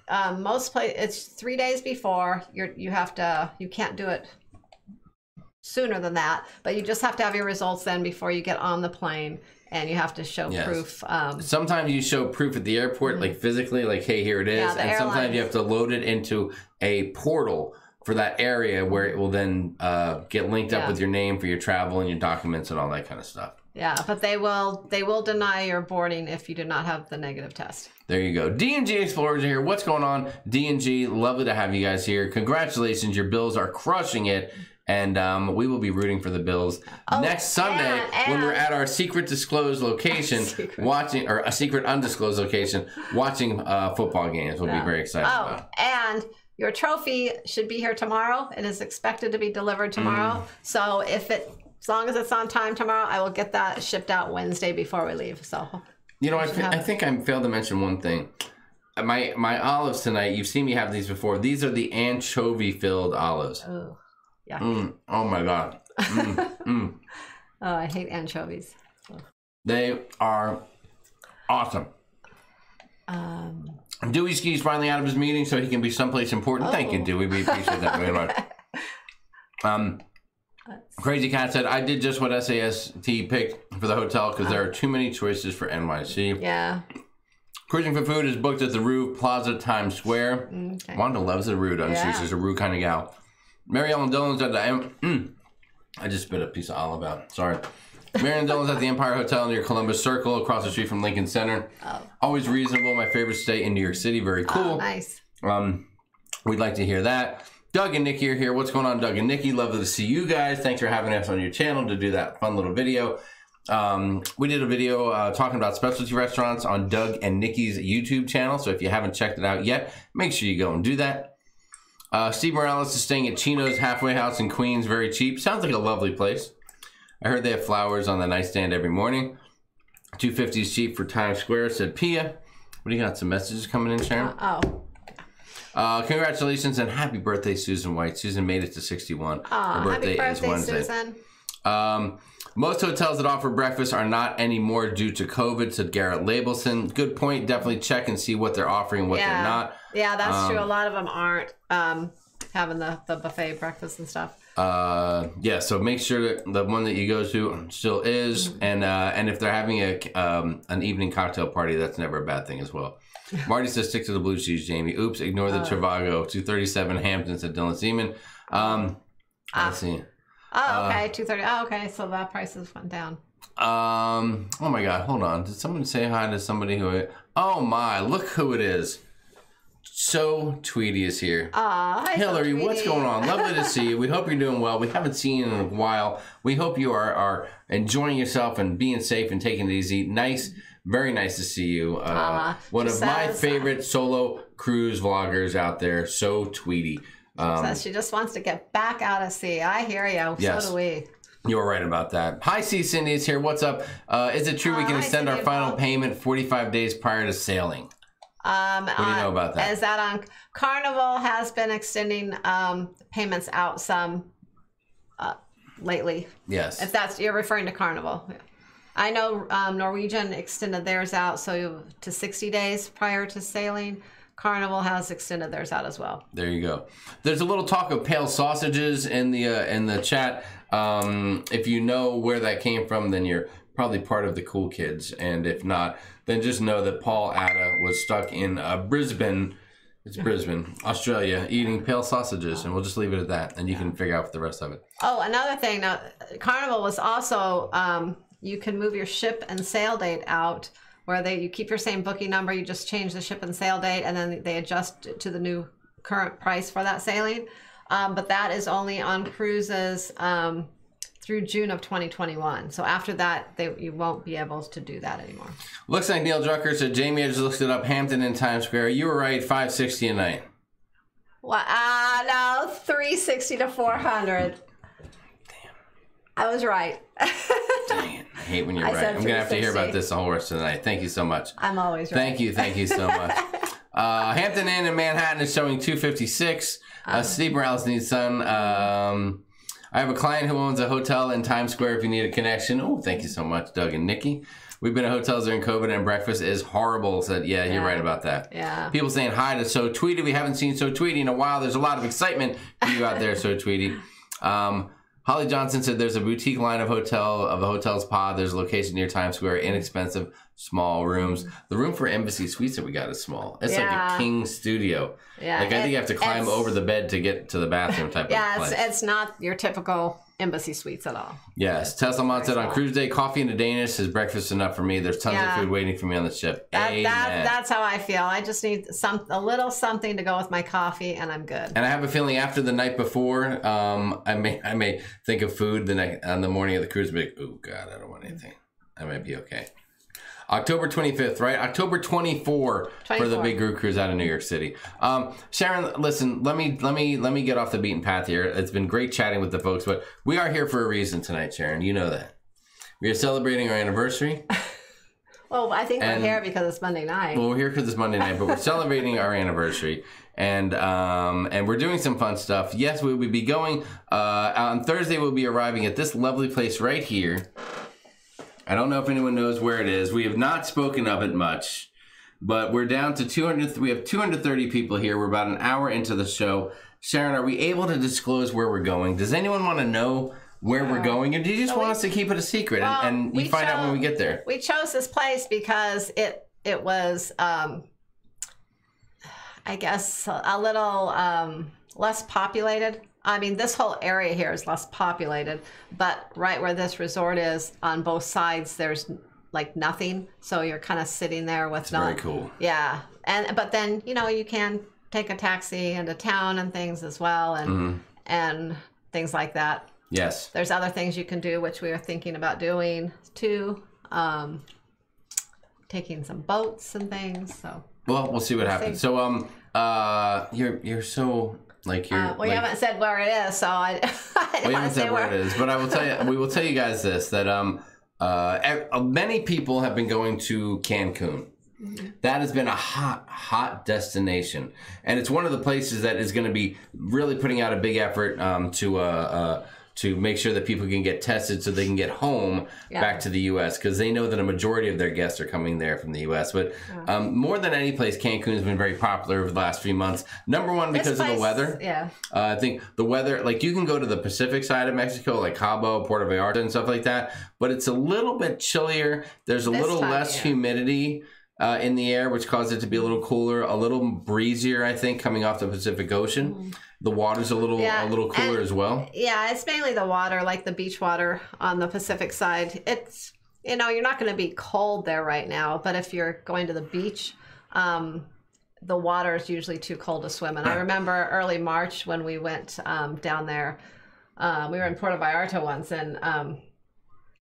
um, most place. It's three days before. You're you have to. You can't do it sooner than that. But you just have to have your results then before you get on the plane, and you have to show Yes. proof. Um, Sometimes you show proof at the airport, like physically, like, hey, here it is. Yeah, the and sometimes you have to load it into a portal for that area where it will then uh, get linked up with your name for your travel and your documents and all that kind of stuff. yeah, but they will they will deny your boarding if you do not have the negative test. There you go. D&G Explorers are here. What's going on? D&G, lovely to have you guys here. Congratulations. Your Bills are crushing it. And um, we will be rooting for the Bills next Sunday Oh, and- when we're at our secret disclosed location, Secret. watching, or a secret undisclosed location, watching uh, football games. We'll be very excited Oh, about. and your trophy should be here tomorrow. It is expected to be delivered tomorrow. Mm. So if it, as long as it's on time tomorrow, I will get that shipped out Wednesday before we leave. So You know, I, should thi- have I think I failed to mention one thing. Uh, My my olives tonight. You've seen me have these before. These are the anchovy filled olives. oh, yeah. Mm, oh my god, mm, mm. Oh, I hate anchovies. they are awesome. Um, Dewey Ski's finally out of his meeting, so he can be someplace important. Thank you, Oh. Dewey. We appreciate that very much. Um, Crazy Cat said, "I did just what SAST picked for the hotel because there are too many choices for NYC. yeah. Cruising for food is booked at the RIU Plaza Times Square. Okay. Wanda loves the RIU, doesn't she? Yeah. She's a RIU kind of gal. Mary Ellen Dillon's at the. M- I just spit a piece of olive out. Sorry. Ellen Dillon's at the Empire Hotel near Columbus Circle, across the street from Lincoln Center. Oh. Always reasonable. My favorite stay in New York City. Very cool. Oh, nice. Um, we'd like to hear that. Doug and Nikki are here. What's going on, Doug and Nikki? Lovely to see you guys. Thanks for having us on your channel to do that fun little video. Um, we did a video uh, talking about specialty restaurants on Doug and Nikki's YouTube channel. So if you haven't checked it out yet, make sure you go and do that. Uh, Steve Morales is staying at Chino's Halfway House in Queens, very cheap. Sounds like a lovely place. I heard they have flowers on the nightstand every morning. 250 is cheap for Times Square, said Pia. What do you got? Some messages coming in, Sharon? Uh, Oh, Uh, congratulations and happy birthday, Susan White. Susan made it to 61. Aw, Her happy birthday is Wednesday. Susan. Um, most hotels that offer breakfast are not anymore due to COVID, said Garrett Labelson. Good point. Definitely check and see what they're offering what Yeah. they're not. Yeah, that's true. A Um, lot of them aren't um, having the, the buffet breakfast and stuff. Uh, yeah, so make sure that the one that you go to still is, Mm-hmm. and uh, and if they're having a um, an evening cocktail party, that's never a bad thing as well. Marty says stick to the blue cheese, Jamie. Oops, ignore Uh. the Trivago. Two thirty seven Hampton said Dylan Seaman. Um, Ah. let's see. Oh, Uh, okay, two thirty. Oh, okay, so that prices went down. Um, oh my God, hold on. Did someone say hi to somebody who? Oh my, look who it is. So Tweety is here. Aw, hi, Hillary, so what's going on? Lovely to see you. We hope you're doing well. We haven't seen you in a while. We hope you are, are enjoying yourself and being safe and taking it easy. Nice, very nice to see you. Uh, Aw, one she of my favorite solo cruise vloggers out there. So Tweety. Um, Says she just wants to get back out of sea. I hear you. Yes. So do we. you were right about that. Hi, C. Cindy is here. What's up? Uh, is it true we Uh, can extend our final payment 45 days prior to sailing? Um, do you know about that? Is that on Carnival has been extending um, payments out some uh, lately. Yes. If that's you're referring to Carnival. I know um, Norwegian extended theirs out so to 60 days prior to sailing. Carnival has extended theirs out as well. There you go. There's a little talk of pale sausages in the uh, in the chat. Um, if you know where that came from, then you're probably part of the cool kids, and if not, then just know that Paul Atta was stuck in uh, Brisbane. It's Brisbane, Australia, eating pale sausages, and we'll just leave it at that, and you can figure out the rest of it. Oh, another thing. Now, Carnival was also um, you can move your ship and sail date out, where they you keep your same booking number, you just change the ship and sail date, and then they adjust to the new current price for that sailing. Um, but that is only on cruises um, through June of 2021. So after that, they, you won't be able to do that anymore. Looks like Neil Drucker said Jamie I just looked it up. Hampton in Times Square. You were right. Five sixty a night. Well, uh, no, 360 to 400. Damn. I was right. Dang it! I hate when you're I right. I'm gonna have to hear about this the whole rest of the night. Thank you so much. I'm always right. Thank you, thank you so much. uh, Hampton Inn in Manhattan is showing 256. Uh, Steve Morales needs son. Um, I have a client who owns a hotel in Times Square. If you need a connection, oh, thank you so much, Doug and Nikki. We've been at hotels during COVID and breakfast is horrible. Said, yeah, you're right about that. Yeah. People saying hi to So Tweety. We haven't seen So Tweety in a while. There's a lot of excitement for you out there, So Tweety. Um, Holly Johnson said there's a boutique line of hotel of a hotel's pod. There's a location near Times Square, inexpensive, small rooms. The room for Embassy Suites that we got is small. It's like a king studio. Yeah, like I think it- you have to climb over the bed to get to the bathroom type Yeah, of it's, place. it's not your typical embassy suites at all. yes, Tesla Mont said on cruise day, coffee and a Danish is breakfast enough for me. There's tons Yeah. of food waiting for me on the ship. That, Amen. that, that's how I feel. I just need some a little something to go with my coffee, and I'm good. And I have a feeling after the night before, um, I may I may think of food the night on the morning of the cruise. and Be like, oh God, I don't want anything. I might be okay. October 25th, right? October 24 for the big group cruise out of New York City. Um, Sharon, listen, let me let me let me get off the beaten path here. It's been great chatting with the folks, but we are here for a reason tonight, Sharon. You know that. We are celebrating our anniversary. Well, I think And- we're here because it's Monday night. Well, we're here because it's Monday night, but we're celebrating our anniversary, and um, and we're doing some fun stuff. Yes, we will be going uh, on Thursday. We'll be arriving at this lovely place right here. I don't know if anyone knows where it is. We have not spoken of it much, but we're down to 200. We have 230 people here. We're about an hour into the show. Sharon, are we able to disclose where we're going? Does anyone want to know where we're going, or do you just So want we- us to keep it a secret Well, and, and you find out when we get there? we chose this place because it it was, um, I guess, a little um, less populated. I mean, this whole area here is less populated, but right where this resort is, on both sides, there's like nothing. So you're kind of sitting there with not Very cool. Yeah, and but then you know you can take a taxi into town and things as well, and Mm-hmm. and things like that. Yes. There's other things you can do, which we are thinking about doing too. Um, taking some boats and things. So Well, we'll see what happens. So, um, uh, you're you're so like you're. uh, well, like, you haven't said where it is, so I, I didn't well, you want to haven't said where it is, but I will tell you. We will tell you guys this that um, uh, uh, many people have been going to Cancun. That has been a hot, hot destination, and it's one of the places that is going to be really putting out a big effort um, to uh, uh, to make sure that people can get tested so they can get home Yeah. back to the U.S. because they know that a majority of their guests are coming there from the U.S. But um, more than any place, Cancun has been very popular over the last few months. Number one because of the weather. Yeah. Uh, I think the weather, like you can go to the Pacific side of Mexico, like Cabo, Puerto Vallarta, and stuff like that, but it's a little bit chillier. There's a This little time, less yeah. humidity uh, in the air, which causes it to be a little cooler, a little breezier. I think coming off the Pacific Ocean, the water's a little. Yeah, a little cooler and- as well. Yeah, it's mainly the water, like the beach water on the Pacific side. It's you know you're not going to be cold there right now, but if you're going to the beach, um, the water is usually too cold to swim. And I remember early March when we went um, down there. Um, we were in Puerto Vallarta once, and um,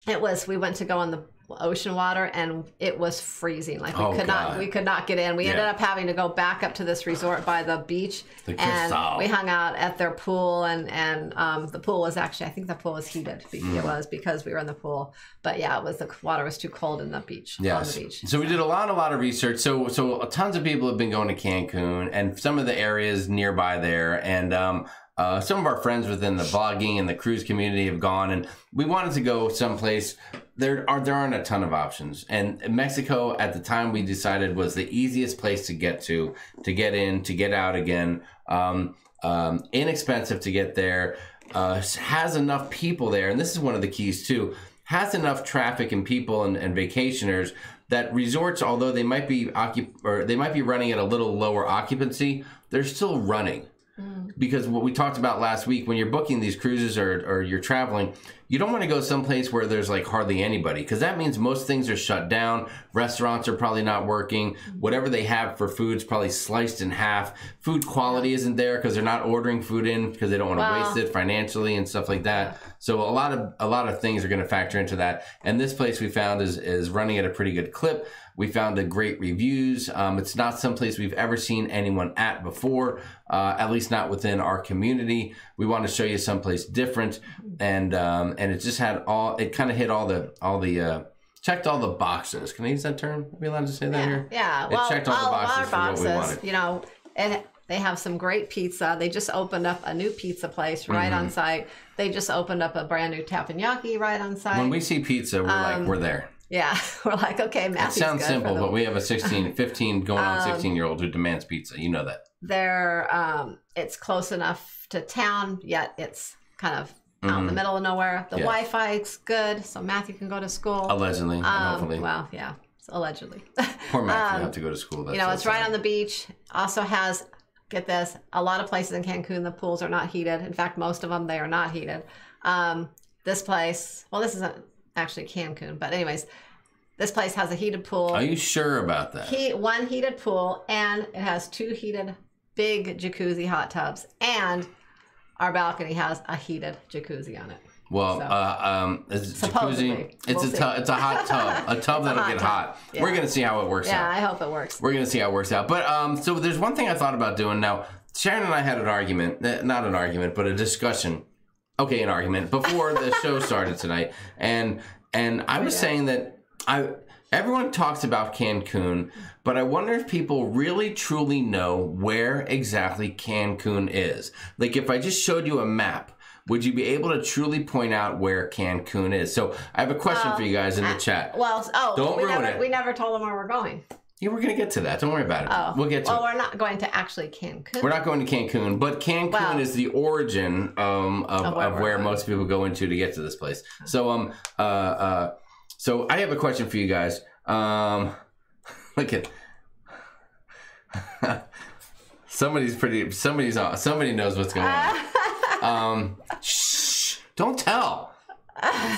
it was we went to go on the ocean water and it was freezing like we Oh, could God. not we could not get in we ended up having to go back up to this resort by the beach The and we hung out at their pool and and um, the pool was actually i think the pool was heated Mm. it was because we were in the pool but yeah it was the water was too cold in the beach Yes. the beach So we did a lot, a lot of research. So, so tons of people have been going to Cancun and some of the areas nearby there, and um, uh, some of our friends within the vlogging and the cruise community have gone, and we wanted to go someplace. There are there aren't a ton of options, and Mexico at the time we decided was the easiest place to get to, to get in, to get out again. Um, um, inexpensive to get there, uh, has enough people there, and this is one of the keys too. Has enough traffic and people and, and vacationers that resorts, although they might be occup- or they might be running at a little lower occupancy, they're still running. Mm. Because what we talked about last week, when you're booking these cruises or, or you're traveling, you don't want to go someplace where there's like hardly anybody because that means most things are shut down. Restaurants are probably not working. Whatever they have for food's probably sliced in half. Food quality isn't there because they're not ordering food in because they don't want to Wow. waste it financially and stuff like that. So a lot of a lot of things are going to factor into that. And this place we found is is running at a pretty good clip. We found a great reviews. Um, it's not someplace we've ever seen anyone at before, uh, at least not within our community. We want to show you someplace different, and um, and it just had all. It kind of hit all the all the uh, checked all the boxes. Can I use that term? Are we allowed to say that yeah, here? yeah. It well checked all the all boxes our for what we wanted. you know and they have some great pizza they just opened up a new pizza place right Mm-hmm. on site they just opened up a brand new teppanyaki right on site When we see pizza, we're like, we're there. yeah we're like okay It sounds simple, but we have a 16, 15, going on Um, 16 year old who demands pizza. You know that. they're um, it's close enough to town yet it's kind of out in the middle of nowhere the Mm-hmm. Yeah. wi-fi's good so matthew can go to school Allegedly, and um, hopefully. well yeah allegedly Poor Matthew have to go to school. That's you know it's right on the beach also has get this a lot of places in cancun the pools are not heated in fact most of them they are not heated um, this place well this isn't actually cancun but anyways this place has a heated pool Are you sure about that? heat one heated pool and it has two heated big jacuzzi hot tubs and our balcony has a heated jacuzzi on it Well, So- uh, um, it's jacuzzi. It's We'll a see. tu- it's a hot tub, a tub that'll get hot. Yeah. We're gonna see how it works yeah out. i hope it works We're gonna see how it works out. But um, so there's one thing I thought about doing. Now, Sharon and I had an argument, eh, not an argument, but a discussion. Okay, an argument before the show started tonight, and and I was yeah. saying that I everyone talks about Cancun, but I wonder if people really truly know where exactly Cancun is. Like if I just showed you a map. Would you be able to truly point out where Cancun is? So I have a question for you guys in the chat. well oh Don't we ruin never it. we never told them where we're going Yeah, we're gonna get to that. Don't worry about it. oh We'll get to well it. we're not going to actually cancun We're not going to Cancun, but Cancun Well- is the origin um, of, Of where of where most people go into to get to this place. So um uh uh so I have a question for you guys. Um look at somebody's pretty somebody's on somebody knows what's going on. um shh don't tell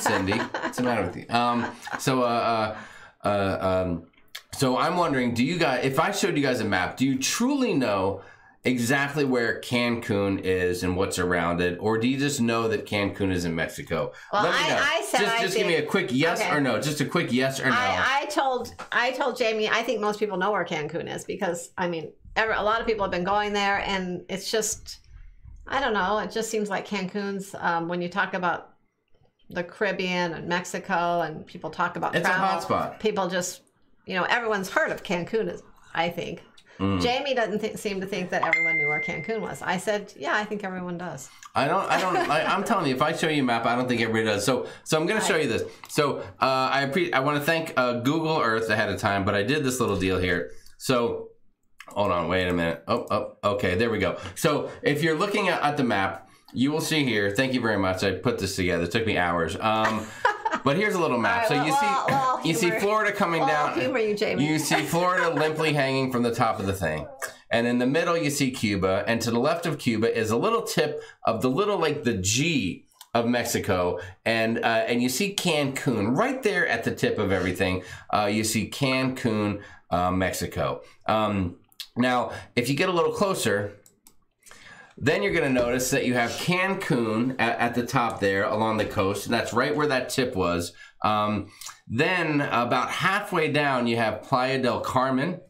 Cindy. What's the matter with you? Um so uh uh, uh um so I'm wondering, do you guys, if I showed you guys a map, do you truly know exactly where Cancun is and what's around it, or do you just know that Cancun is in Mexico? Well, Let me I- know. I said just, I just give me a quick yes Okay. or no. Just a quick yes or no. I, I told I told Jamie I think most people know where Cancun is because I mean ever, a lot of people have been going there and it's just I don't know it just seems like Cancun's um, when you talk about the Caribbean and Mexico and people talk about It's a travel hotspot. people just you know everyone's heard of Cancun is I think Jamie doesn't th- seem to think that everyone knew where Cancun was. I said, yeah, I think everyone does. I don't. I don't. I, I'm telling you, if I show you a map, I don't think everybody does. So, so I'm going to show you this. So, uh, I appre- I want to thank uh, Google Earth ahead of time, but I did this little deal here. So, hold on, wait a minute. Oh, oh, okay, there we go. So, if you're looking at, at the map, you will see here. Thank you very much. I put this together. It took me hours. Um, but here's a little map. Right, so you well, see, well, you see. Florida coming down. humor you, Jamie. You see Florida limply hanging from the top of the thing. And in the middle, you see Cuba. And to the left of Cuba is a little tip of the little, like the G of Mexico. And uh, and you see Cancun right there at the tip of everything. Uh, you see Cancun, uh, Mexico. Um, now, if you get a little closer, then you're going to notice that you have Cancun at, at, the top there along the coast, and that's right where that tip was. Um, then about halfway down, you have Playa del Carmen.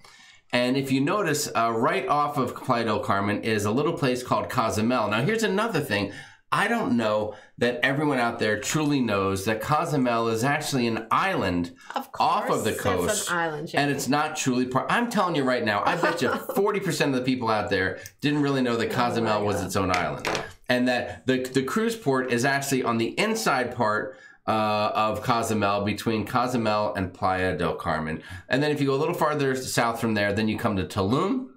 And if you notice, uh, right off of Playa del Carmen is a little place called Cozumel. Now, here's another thing. I don't know that everyone out there truly knows that Cozumel is actually an island Of off of the coast. it's an island, and it's not truly part. I'm telling you right now, I bet you 40% of the people out there didn't really know that Cozumel was its own island. And that the, the cruise port is actually on the inside part uh, of Cozumel between Cozumel and Playa del Carmen. And then if you go a little farther south from there, then you come to Tulum.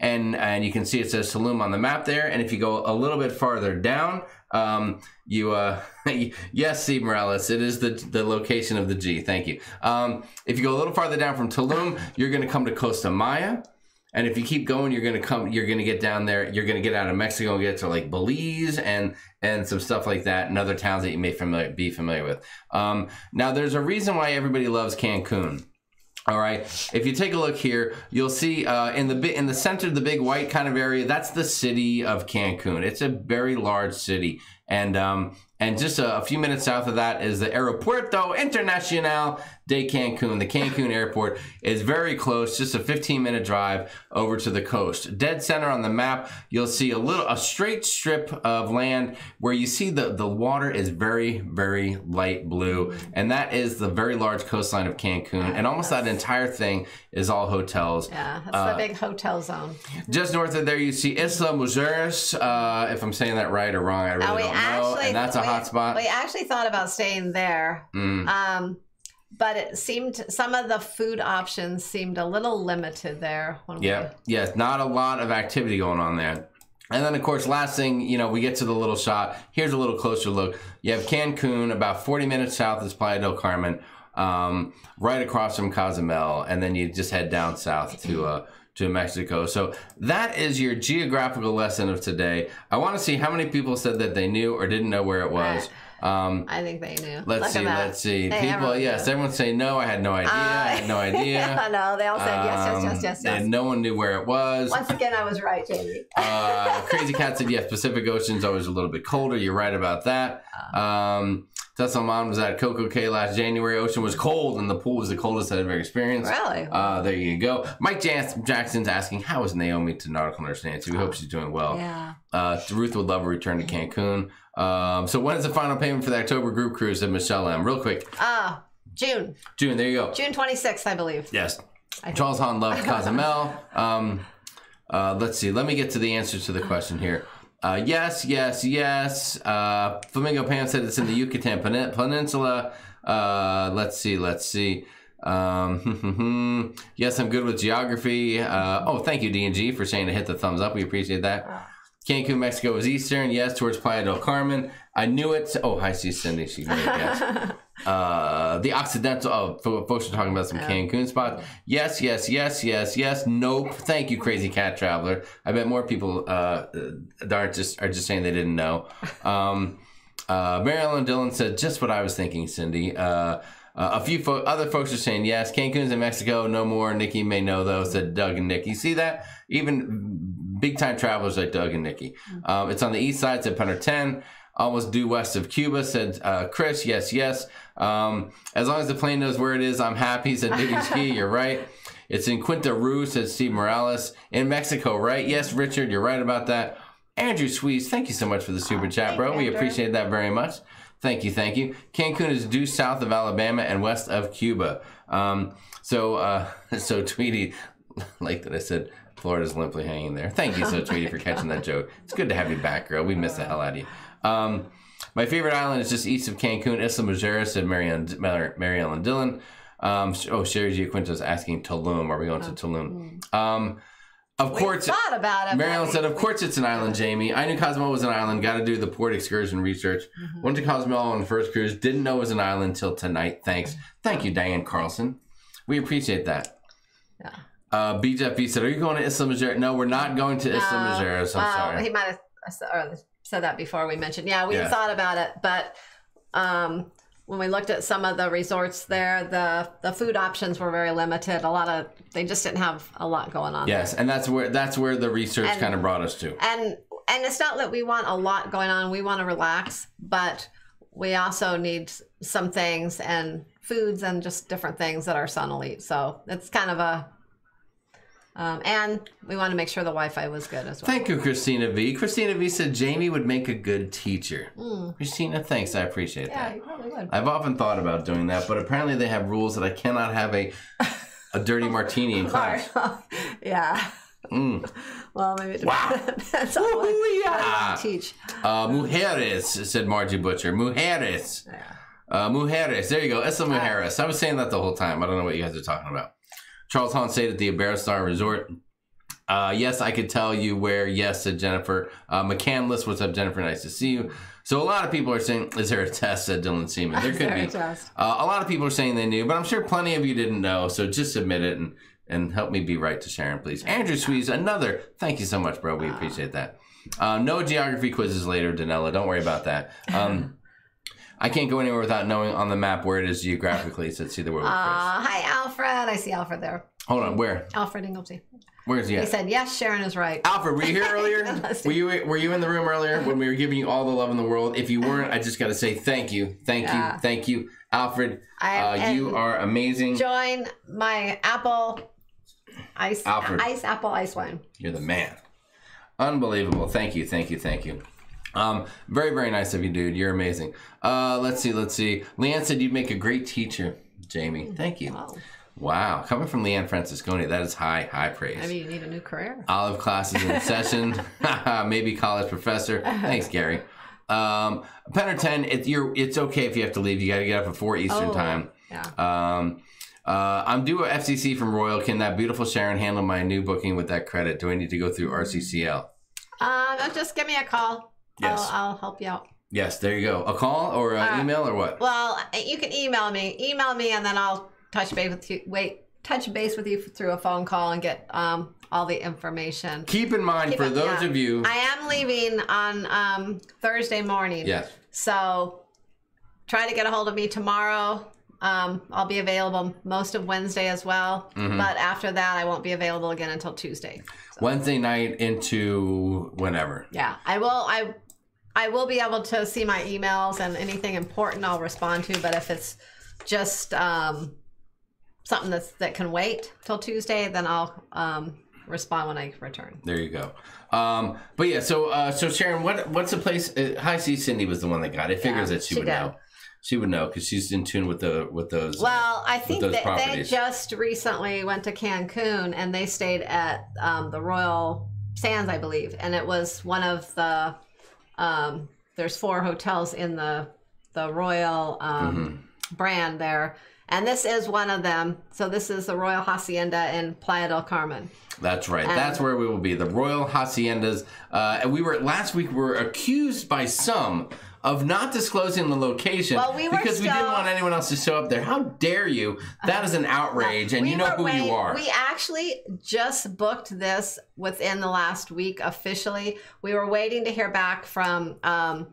And, and you can see it says Tulum on the map there. And if you go a little bit farther down, um, you uh, yes, Steve Morales, it is the the location of the G. Thank you. Um, if you go a little farther down from Tulum, you're going to come to Costa Maya. And if you keep going, you're gonna come. You're gonna get down there. You're gonna get out of Mexico and get to like Belize and and some stuff like that, and other towns that you may familiar, be familiar with. Um, now, there's a reason why everybody loves Cancun. All right. If you take a look here, you'll see uh, in the in the center, of the big white kind of area. That's the city of Cancun. It's a very large city, and um, and just a, a few minutes south of that is the Aeropuerto Internacional de Cancun. The Cancun airport is very close, just a 15 minute drive over to the coast. Dead center on the map, you'll see a little a straight strip of land where you see the the water is very very light blue, and that is the very large coastline of Cancun, and almost that entire thing is all hotels. yeah, that's uh, the big hotel zone. Just north of there, you see Isla Mujeres. Uh, if I'm saying that right or wrong, I really don't know. And that's a hot spot. We actually thought about staying there. Mm. Um, but it seemed some of the food options seemed a little limited there. When Yeah, yeah, not a lot of activity going on there. And then, of course, last thing, you know, we get to the little shot. Here's a little closer look. You have Cancun, about 40 minutes south is Playa del Carmen, um, right across from Cozumel, and then you just head down south to uh, to Mexico. So that is your geographical lesson of today. I want to see how many people said that they knew or didn't know where it was. Um, I think they knew. Let's Look see. Let's see. They- People, yes, knew. everyone say no. I had no idea. I had no idea. I know. They all said yes, yes, yes, Um, yes, yes. And no one knew where it was. Once again, I was right, Jamie. Uh, Crazy Cat said yes. Pacific Ocean's always a little bit colder. You're right about that. Um, Tesla Mom was at Coco Cay last January. Ocean was cold, and the pool was the coldest I've ever experienced. Really? Uh, there you go. Mike Jan- Jackson's asking, "How is Naomi to nautical nurse Nancy? We hope she's doing well." yeah. Uh, Ruth would love a return to Cancun. Um, so when is the final payment for the October group cruise? Said Michelle M. Real quick, Ah, June. June. There you go. June 26th, I believe. Yes. I Charles Hahn loved Cozumel. Um, uh, let's see. Let me get to the answer to the question here. Uh, yes, yes, yes. Uh, Flamingo Pam said it's in the Yucatan Pen- Peninsula. Uh, let's see. Let's see. Um, yes, I'm good with geography. Uh, oh, thank you, D&G, for saying to hit the thumbs up. We appreciate that. Cancun, Mexico is eastern. Yes, towards Playa del Carmen. I knew it. Oh, hi, see Cindy. She made a guess. Uh, the Occidental. Oh, fo- folks are talking about some Cancun spots. Yes, yes, yes, yes, yes. Nope. Thank you, Crazy Cat Traveler. I bet more people uh, are just are just saying they didn't know. Um, uh, Mary Ellen Dillon said just what I was thinking, Cindy. Uh, uh, a few fo- other folks are saying yes. Cancun's in Mexico. No more. Nikki may know though. Said Doug and Nikki. See that? Even big time travelers like Doug and Nikki. Um, it's on the east side. Said Punter Ten. Almost due west of Cuba. Said uh, Chris. Yes, yes. Um, as long as the plane knows where it is, I'm happy. Said Diggy Ski. You're right. It's in Quinta Roo. Said Steve Morales. In Mexico, right? Yes, Richard. You're right about that. Andrew Swees, thank you so much for the super chat, bro. We appreciate that very much. Thank you, thank you. Cancun is due south of Alabama and west of Cuba. Um, so, uh, so Tweety, like that I said Florida's limply hanging there. Thank you so, Tweety, for catching that joke. It's good to have you back, girl. We miss the hell out of you. Um, my favorite island is just east of Cancun, Isla Mujeres, said Marianne, Mar- Mary Ellen Dillon. Um, oh, Sherry asking Tulum. Are we going to Tulum? Um, of course, Thought about it. Mary Ellen said, "Of course, it's an island, Jamie. I knew Cozumel was an island. Got to do the port excursion research. Mm-hmm. Went to Cozumel on the first cruise. Didn't know it was an island until tonight. Thanks, thank you, Diane Carlson. We appreciate that." Uh, BJP said, "Are you going to Isla Mujeres? No, we're not going to Isla No. Mujeres. I'm Uh, sorry. He might have said that before we mentioned. Yeah, we Yeah. thought about it, but um, when we looked at some of the resorts there, the the food options were very limited. A lot of they just didn't have a lot going on. yes, and that's where that's where the research And- kind of brought us to. and and it's not that we want a lot going on. We want to relax, but we also need some things and foods and just different things that our son will eat. So it's kind of a um, and we want to make sure the Wi-Fi was good as well. Thank you, Christina V. Christina V said Jamie would make a good teacher. Mm. Christina, thanks. I appreciate Yeah, that. you probably would. I've often thought about doing that, but apparently they have rules that I cannot have a a dirty martini in class. yeah. Mm. Well, maybe it Wow. depends on what what you Woo-hoo-yah. teach. Uh, mujeres, said Margie Butcher. Mujeres. Yeah. Uh, mujeres. There you go. Esa mujeres. I was saying that the whole time. I don't know what you guys are talking about. Charles Hahn stayed at the Iberostar Resort. Uh, yes, I could tell you where. Yes, said Jennifer. Uh, McCandless, what's up, Jennifer? Nice to see you. So a lot of people are saying, is there a test, said Dylan Seaman. There could There be. is. Uh, a lot of people are saying they knew, but I'm sure plenty of you didn't know. So just submit it and, and help me be right to Sharon, please. Andrew Sweeze, another. Thank you so much, bro. We appreciate that. Uh, no geography quizzes later, Danella. Don't worry about that. Um, I can't go anywhere without knowing on the map where it is geographically. So see the word. with Uh, hi, Alfred. I see Alfred there. Hold on, where? Alfred Inglesy. Where's he He said, yes, Sharon is right. Alfred, were you here earlier? Were you were you in the room earlier when we were giving you all the love in the world? If you weren't, I just got to say thank you, thank Yeah. you, thank you, Alfred. I- Uh, you are amazing. Join my Apple ice, Alfred. ice apple ice wine. You're the man. Unbelievable. Thank you, thank you, thank you. Um, very, very nice of you, dude. You're amazing. Uh, let's see, let's see. Leanne said you'd make a great teacher, Jamie. Thank you. Wow. Wow. Coming from Leanne Francisconi, that is high, high praise. Maybe you need a new career. Olive classes in session. Maybe college professor. Thanks, Gary. Um, Penner 10, it, you're, it's okay if you have to leave. You got to get up at 4 Eastern Oh. time. Yeah. Um, uh, I'm due a FCC from Royal. Can that beautiful Sharon handle my new booking with that credit? Do I need to go through RCCL? Um, just give me a call. Yes. I'll, I'll help you out. Yes, there you go. A call or an Uh, email or what? Well, you can email me. Email me, and then I'll touch base with you. Wait, touch base with you through a phone call and get um all the information. Keep in mind, Keep for it- those yeah. of you. I am leaving on um Thursday morning. yes. So try to get a hold of me tomorrow. Um, I'll be available most of Wednesday as well, Mm-hmm. but after that, I won't be available again until Tuesday. Wednesday night into whenever. Yeah, I will. I I will be able to see my emails and anything important I'll respond to. But if it's just um, something that's that can wait till Tuesday, then I'll um, respond when I return. There you go. Um, but yeah, so uh, so Sharon, what what's the place? Uh, High C Cindy was the one that got it. Figures Yeah, that she, she would did. know. She would know because she's in tune with the with those. Well, I think that they properties. just recently went to Cancun and they stayed at um, the Royal Sands, I believe, and it was one of the. Um, there's four hotels in the the Royal um, Mm-hmm. brand there, and this is one of them. So this is the Royal Hacienda in Playa del Carmen. That's right. Um, That's where we will be. The Royal Haciendas. Uh, and we were last week. We were accused by some of not disclosing the location Well, we were because we didn't want anyone else to show up there. How dare you? That is an outrage, and We you know who wait- you are. We actually just booked this within the last week officially. We were waiting to hear back from um,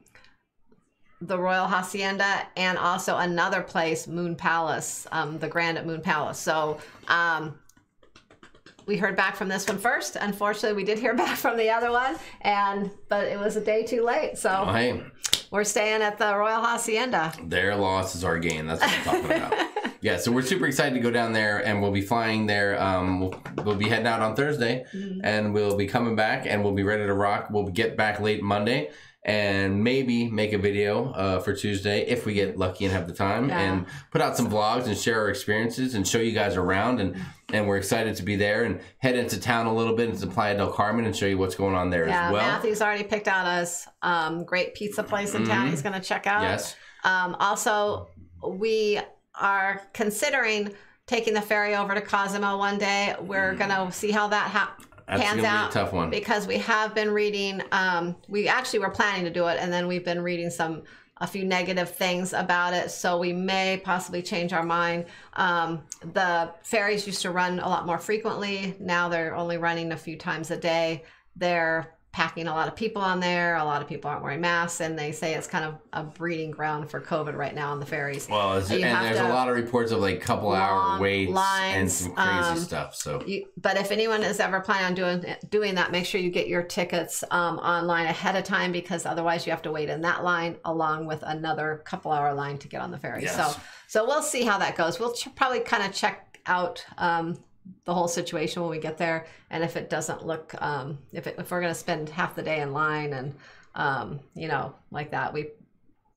the Royal Hacienda and also another place, Moon Palace, um, the Grand at Moon Palace. So um, we heard back from this one first. Unfortunately, we did hear back from the other one, and but it was a day too late. So hey, we're staying at the Royal Hacienda. their loss is our gain. That's what I'm talking about. Yeah, so we're super excited to go down there, and we'll be flying there. Um, we'll, we'll be heading out on Thursday, Mm-hmm. and we'll be coming back, and we'll be ready to rock. We'll get back late Monday, and maybe make a video uh, for Tuesday if we get lucky and have the time, Yeah. and put out some vlogs and share our experiences and show you guys around and and we're excited to be there and head into town a little bit into Playa del Carmen and show you what's going on there Yeah, as well. Matthew's already picked out a um, great pizza place in town. He's going to check out. Mm-hmm. Yes. Um, also, we are considering taking the ferry over to Cozumel one day. We're going to see how that ha- Mm. That's pans gonna be a out. tough one. because we have been reading. Um, we actually were planning to do it, and then we've been reading some a few negative things about it. So we may possibly change our mind. Um, the ferries used to run a lot more frequently. Now they're only running a few times a day. They're packing a lot of people on there. A lot of people aren't wearing masks, and they say it's kind of a breeding ground for COVID right now on the ferries. Well, and there's a lot of reports of like couple hour waits and some crazy um, stuff. So You, but if anyone is ever planning on doing doing that, make sure you get your tickets um, online ahead of time because otherwise you have to wait in that line along with another couple hour line to get on the ferry. Yes. So so we'll see how that goes. We'll ch- probably kind of check out um, the whole situation when we get there, and if it doesn't look um, if it, if we're going to spend half the day in line and um, you know like that, we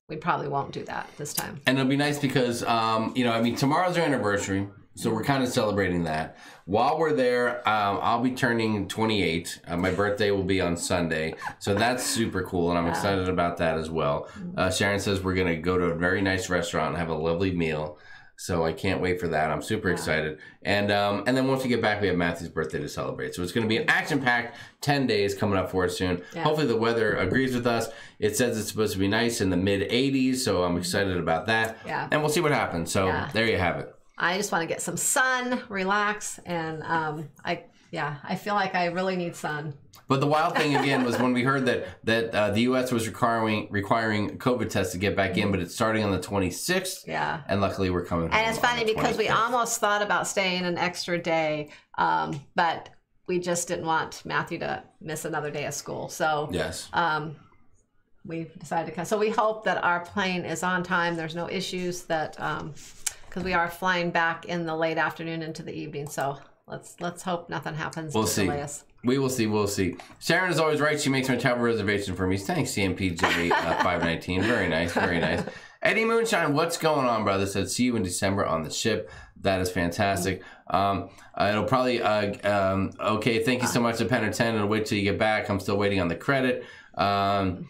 we probably won't do that this time. And it'll be nice because, um, you know, I mean, tomorrow's our anniversary, so we're kind of celebrating that. While we're there, um, I'll be turning 28. Uh, my birthday will be on Sunday, so that's super cool, and I'm excited about that as well. Uh, Sharon says we're gonna go to a very nice restaurant and have a lovely meal. So I can't wait for that. I'm super excited. And um, and then once we get back, we have Matthew's birthday to celebrate. So it's going to be an action-packed 10 days coming up for us soon. Yeah. Hopefully the weather agrees with us. It says it's supposed to be nice in the mid 80s, so I'm excited about that. Yeah. And we'll see what happens. So Yeah. there you have it. I just want to get some sun, relax, and um, I yeah, I feel like I really need sun. But the wild thing again was when we heard that that uh, the U.S. was requiring requiring COVID tests to get back in, but it's starting on the 26th. Yeah. And luckily we're coming. And it's funny because we almost thought about staying an extra day, um, but we just didn't want Matthew to miss another day of school. So Yes. um, we decided to come. So we hope that our plane is on time. There's no issues that because we are flying back in the late afternoon into the evening. So let's let's hope nothing happens We'll to see. delay us. We will see. We'll see. Sharon is always right. She makes my travel reservation for me. Thanks, CMPJ uh, 519. Very nice. Very nice. Eddie Moonshine, what's going on, brother? Said, see you in December on the ship. That is fantastic. Um, uh, it'll probably, uh, um, okay, thank you so much to Penner 10. It'll wait till you get back. I'm still waiting on the credit. Um,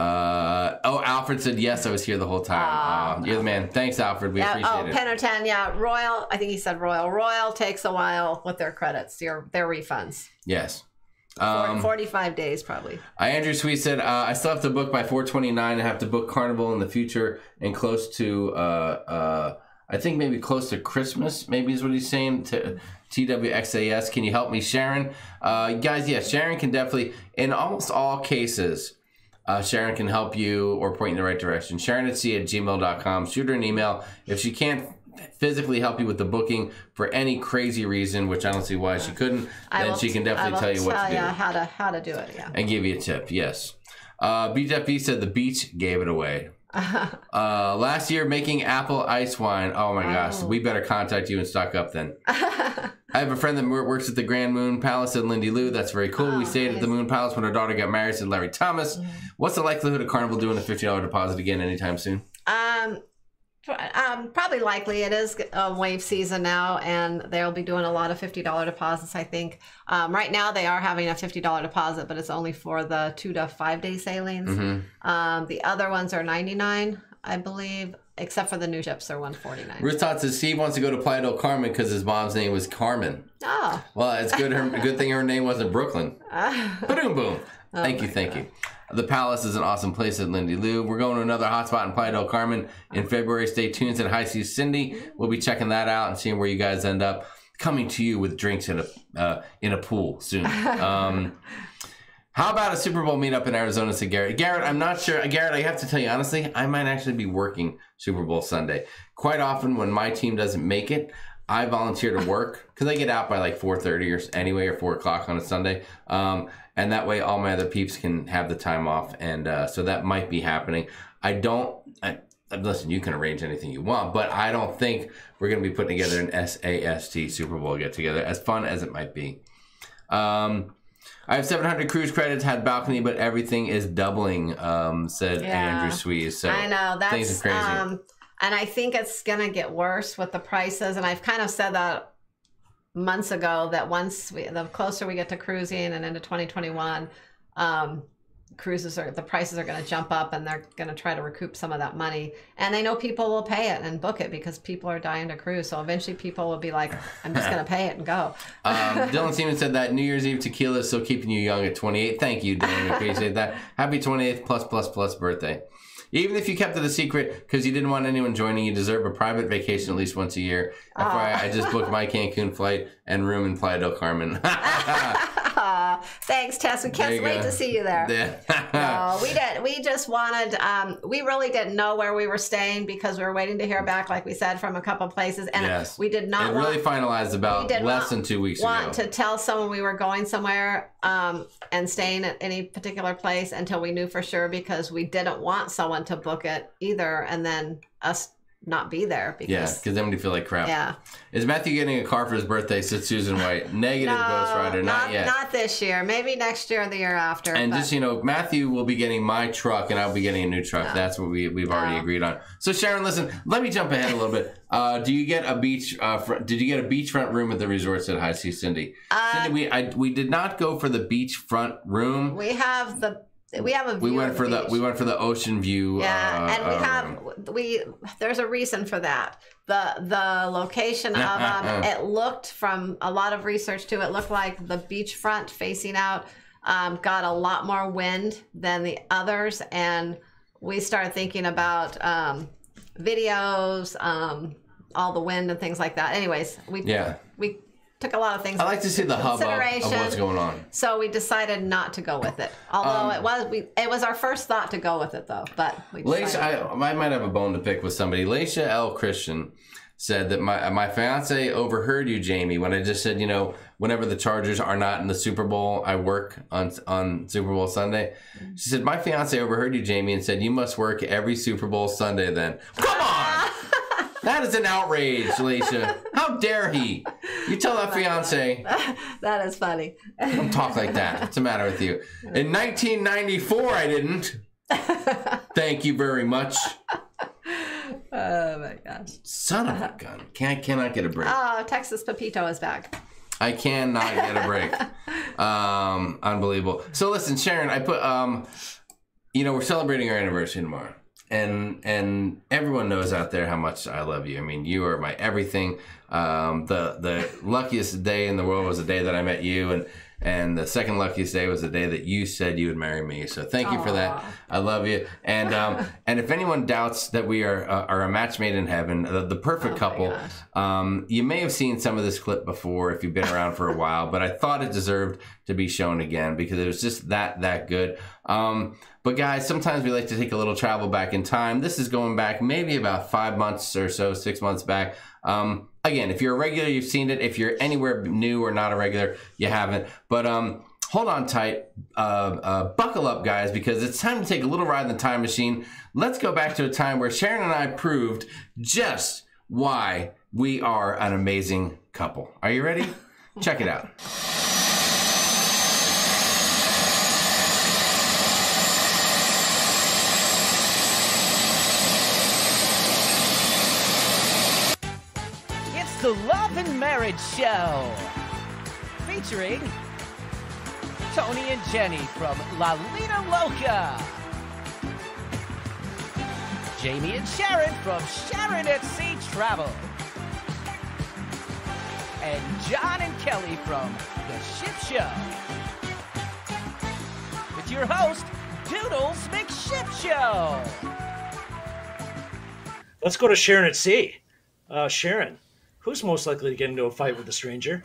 uh, oh, Alfred said, yes, I was here the whole time. Uh, you're the man. Thanks, Alfred. We Yeah, appreciate oh, it. Penn or 10, yeah. Royal, I think he said Royal. Royal takes a while with their credits, their, their refunds. yes. Um, 45 days probably. Uh, Andrew Sweet said, uh, I still have to book by 429. I have to book Carnival in the future and close to, uh, uh, I think maybe close to Christmas, maybe is what he's saying. To TWXAS, can you help me, Sharon? Uh, guys, yes, Sharon can definitely, in almost all cases, uh, Sharon can help you or point in the right direction. Sharon at Sea at gmail.com. Shoot her an email. If she can't physically help you with the booking for any crazy reason, which I don't see why she couldn't, I then she can definitely tell you what to do how to how to do it. Yeah. and give you a tip. Yes. Uh, BJP said the beach gave it away. uh, last year, making apple ice wine. Oh my gosh, we better contact you and stock up then. I have a friend that works at the Grand Moon Palace at Lindy Lou. That's very cool. we stayed at the Moon Palace when our daughter got married. Said Larry Thomas. What's the likelihood of Carnival doing a fifty dollar deposit again anytime soon? Um, um, probably likely it is um, wave season now, and they'll be doing a lot of fifty dollar deposits. I think um, right now they are having a fifty dollar deposit, but it's only for the two to five day sailings. Mm-hmm. Um, the other ones are ninety nine, I believe, except for the new ships. Forty nine. Ruth Todd says Steve wants to go to Playa del Carmen because his mom's name was Carmen. Oh, Well, it's good. Her good thing her name wasn't Brooklyn. Boom, boom. Thank you, thank you. The Palace is an awesome place at Lindy Lou. We're going to another hotspot in Playa del Carmen in February. Stay tuned to High Seas Cindy. We'll be checking that out and seeing where you guys end up. Coming to you with drinks in a uh, in a pool soon. Um, how about a Super Bowl meetup in Arizona? Said Garrett. Garrett, I'm not sure. Garrett, I have to tell you honestly, I might actually be working Super Bowl Sunday. Quite often, when my team doesn't make it, I volunteer to work because I get out by like 4:30 or anyway or 4 o'clock on a Sunday, um, and that way all my other peeps can have the time off, and uh, so that might be happening. I don't. I, listen, you can arrange anything you want, but I don't think we're going to be putting together an SAST Super Bowl get together, as fun as it might be. Um, I have 700 cruise credits, had balcony, but everything is doubling, um, said Yeah. Andrew Sweeze. So I know things that's are crazy. um, and I think it's gonna get worse with the prices. And I've kind of said that months ago that once we, the closer we get to cruising and into 2021, um, cruises are the prices are going to jump up and they're going to try to recoup some of that money and they know people will pay it and book it because people are dying to cruise so eventually people will be like i'm just going to pay it and go Um, Dylan Seaman said that New Year's Eve tequila is still keeping you young at 28. Thank you, Dylan. Appreciate that. Happy 28th plus plus plus birthday. Even if you kept it a secret because you didn't want anyone joining, you deserve a private vacation at least once a year. FYI, I just booked my Cancun flight and room in Playa del Carmen. Thanks tess we can't wait go. to see you there Yeah. No, we did. We just wanted. Um, we really didn't know where we were staying because we were waiting to hear back, like we said, from a couple places, and Yes. we did not it want, really finalized about did less than two weeks want ago. to tell someone we were going somewhere um, and staying at any particular place until we knew for sure because we didn't want someone to book it either, and then us not be there yeah, because because then we feel like crap. yeah. Is Matthew getting a car for his birthday? Said Susan White. Negative, Ghost Rider. Not, not, yet. not this year. Maybe next year or the year after. And but- just you know, Matthew will be getting my truck, and I'll be getting a new truck. That's what we we've already Oh. agreed on. So Sharon, listen, let me jump ahead a little bit. Uh, do you get a beach? Uh, fr- did you get a beachfront room at the resort? Said High Sea Cindy. Uh, Cindy, we I, we did not go for the beachfront room. we have the we have a We went for the beach. we went for the ocean view. Yeah, uh, and we uh, have we. There's a reason for that. The the location of them. it looked from a lot of research too. It looked like the beachfront facing out um, got a lot more wind than the others, and we started thinking about um, videos, um, all the wind and things like that. Anyways, we Yeah. we took a lot of things. I like to see the hubbub of consideration. what's going on. So we decided not to go with it. Although Um, it was we it was our first thought to go with it though, but we Laisha, I, I might have a bone to pick with somebody. Laisha L. Christian said that my my fiance overheard you, Jamie, when I just said, you know, whenever the Chargers are not in the Super Bowl, I work on on Super Bowl Sunday. She said my fiance overheard you, Jamie, and said you must work every Super Bowl Sunday. Then come on, that is an outrage, Laisha. How dare he? You tell that fiance. that is funny. Don't talk like that. What's the matter with you? In 1994, I didn't. Thank you very much. oh my gosh. Son of a gun. Can't cannot get a break. Oh, Texas Pepito is back. I cannot get a break. Um, unbelievable. So listen, Sharon, I put um, you know, we're celebrating our anniversary tomorrow. And and everyone knows out there how much I love you. I mean, you are my everything. Um, the the luckiest day in the world was the day that I met you, and and the second luckiest day was the day that you said you would marry me. So thank you for that. I love you. And um, and if anyone doubts that we are uh, are a match made in heaven, the, the perfect Oh couple, um, you may have seen some of this clip before if you've been around for a while, but I thought it deserved to be shown again because it was just that that good. Um, but guys, sometimes we like to take a little travel back in time. This is going back maybe about five months or so, six months back. Um, again, if you're a regular, you've seen it. If you're anywhere new or not a regular, you haven't. But um, hold on tight, uh, uh, buckle up, guys, because it's time to take a little ride in the time machine. Let's go back to a time where Sharon and I proved just why we are an amazing couple. Are you ready? Check it out. Marriage Show, featuring Tony and Jenny from La Lina Loca, Jamie and Sharon from Sharon at Sea Travel, and John and Kelly from The Ship Show. With your host, Doodles McShip Show. Let's go to Sharon at sea. Uh, Sharon, who's most likely to get into a fight with a stranger?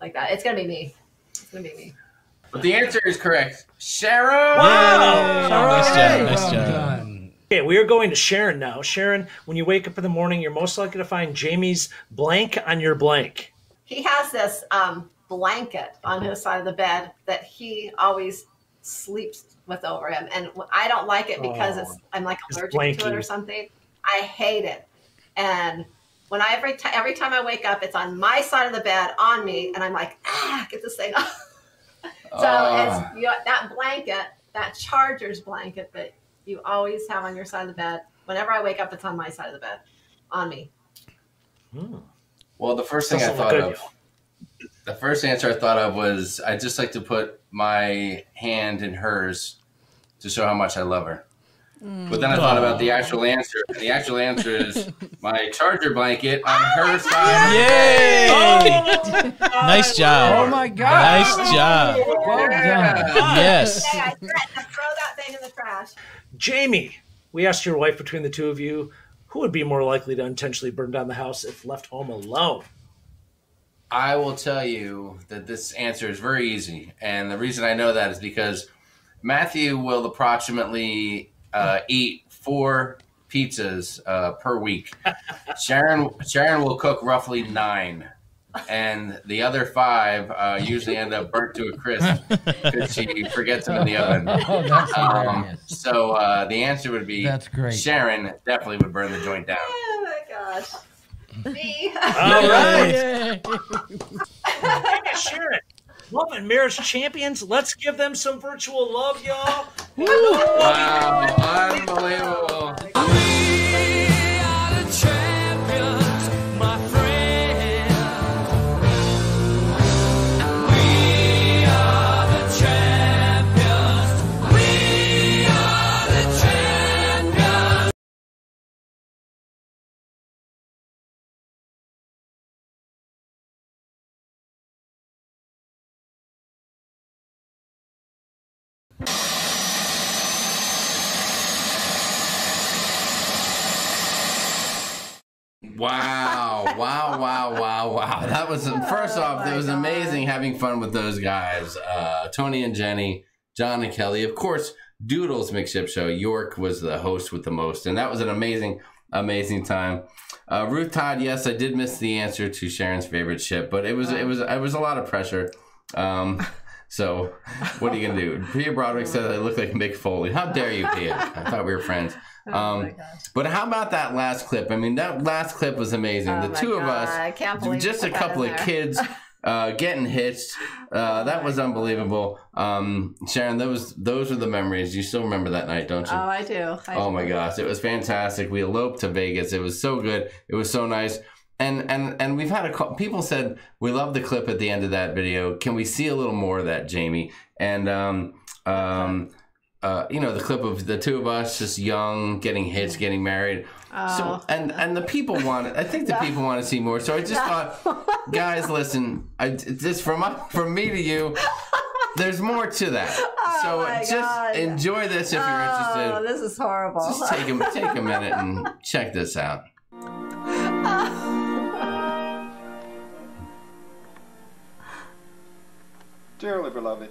Like that. It's gonna be me. It's gonna be me. But the answer is correct. Sharon! Wow! Nice job. Nice job. Okay, we are going to Sharon now. Sharon, when you wake up in the morning, you're most likely to find Jamie's blank on your blank. He has this um, blanket on his side of the bed that he always sleeps with over him, and I don't like it because Oh, it's I'm like it's allergic to it or something. I hate it, and when I every time every time I wake up, it's on my side of the bed on me, and I'm like, ah, get this thing off. so Ah. it's you know, that blanket, that Chargers blanket that you always have on your side of the bed. Whenever I wake up, it's on my side of the bed, on me. Well, the first thing I Doesn't look thought good, of, the first answer I thought of was I'd just like to put my hand in hers to show how much I love her. But then I thought about the actual answer, and the actual answer is my charger blanket on oh her side. Yay! nice job. Oh my God. Nice oh job. Well done. Yes. Hey, I threatened to throw that thing in the trash. Jamie, we asked your wife between the two of you who would be more likely to intentionally burn down the house if left home alone. I will tell you that this answer is very easy, and the reason I know that is because Matthew will approximately uh, eat four pizzas uh, per week. Sharon Sharon will cook roughly nine, and the other five uh, usually end up burnt to a crisp because she forgets them in the oven. Oh, that's Um, so uh, the answer would be That's great. Sharon definitely would burn the joint down. Oh my gosh. Me. All right. Yay. Sharon, love and marriage champions. Let's give them some virtual love, y'all. Wow, unbelievable. Wow, wow, wow, wow, wow. That was, first off, it was amazing having fun with those guys. Uh, Tony and Jenny, John and Kelly. Of course, Doodles McShip Show. York was the host with the most, and that was an amazing, amazing time. Uh, Ruth Todd, yes, I did miss the answer to Sharon's favorite ship, but it was it was it was a lot of pressure. Um, so, what are you gonna do? Pia Broderick said I look like Mick Foley. How dare you, Pia? I thought we were friends. Um, but how about that last clip? I mean, that last clip was amazing. Oh the two of us, I can't believe just a couple of kids uh, getting hitched. Uh, that was unbelievable. Um, Sharon, those those are the memories. You still remember that night, don't you? Oh, I do. I Oh do. my gosh, it was fantastic. We eloped to Vegas. It was so good. It was so nice. And and and we've had a call, people said we love the clip at the end of that video. Can we see a little more of that, Jamie? And um um uh you know the clip of the two of us just young, getting hits getting married. So and and the people want it. I think the people want to see more. So I just thought, guys, listen. I just from from me to you. There's more to that. so Oh my just God. enjoy this if you're interested. Oh, this is horrible. Just take a, take a minute and check this out. Dearly beloved,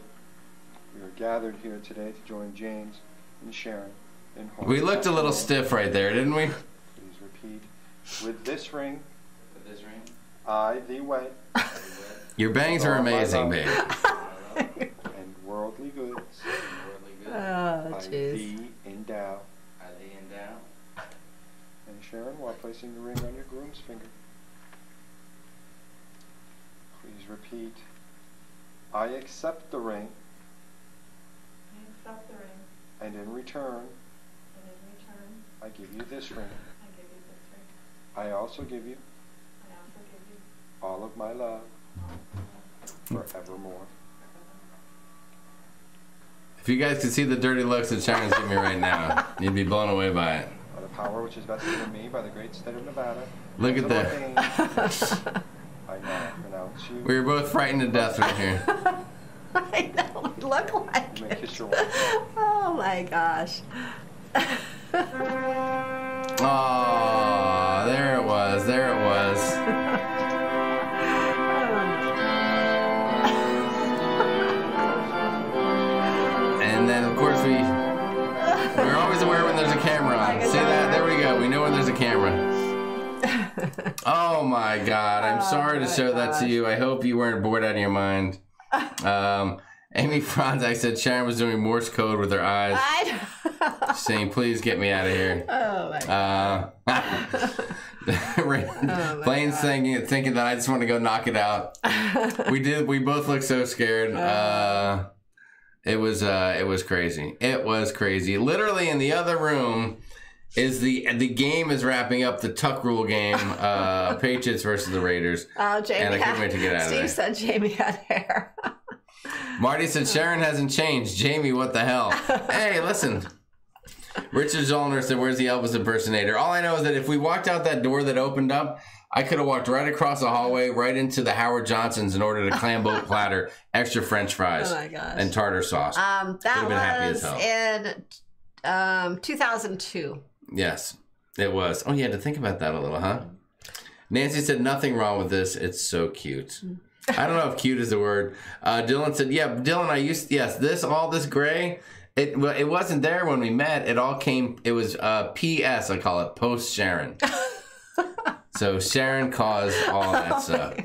we are gathered here today to join James and Sharon in holy We looked a little stiff right there, didn't we? Please repeat. With this ring, With this ring. I thee wed, Your bangs are amazing, love. babe. and worldly goods oh, I jeez. thee endow. And Sharon, while placing the ring on your groom's finger, please repeat. I accept the ring, and in return, I give you this ring. I also give you all of my love forevermore. If you guys could see the dirty looks that Sharon's giving me right now, you'd be blown away by it. By the power which is vested in me by the great state of Nevada, Look at that. I now pronounce you. We were both frightened to death right here. I know. You look like may it. Oh my gosh. Oh, there it was. There it was. And then, of course, we we're always aware when there's a camera on. See that? There we go. We know when there's a camera. Oh my God! I'm oh, sorry to show that to you. I hope you weren't bored out of your mind. Um, Amy Franzak said Sharon was doing Morse code with her eyes, I saying, "Please get me out of here." Oh my god. Uh, Blaine's thinking, thinking that I just want to go knock it out. we did. We both looked so scared. Uh, it was. Uh, it was crazy. It was crazy. Literally in the other room, is the the game is wrapping up the Tuck Rule game, uh, Patriots versus the Raiders. Oh, Jamie. And I had- wait to get out of Steve there. said Jamie had hair. Marty said Sharon hasn't changed. Jamie, what the hell? hey, listen. Richard Zollner said, "Where's the Elvis impersonator?" All I know is that if we walked out that door that opened up, I could have walked right across the hallway, right into the Howard Johnsons, and ordered a clam boat platter, extra French fries, Oh and tartar sauce. Um, that Would've happy as was in um 2002. Yes, it was. Oh, you had to think about that a little, huh? Nancy said, nothing wrong with this. It's so cute. I don't know if cute is the word. Uh, Dylan said, yeah, Dylan, I used, yes, this, all this gray, it, well, it wasn't there when we met. It all came, it was uh, PS, I call it, post Sharon. so Sharon caused all that stuff.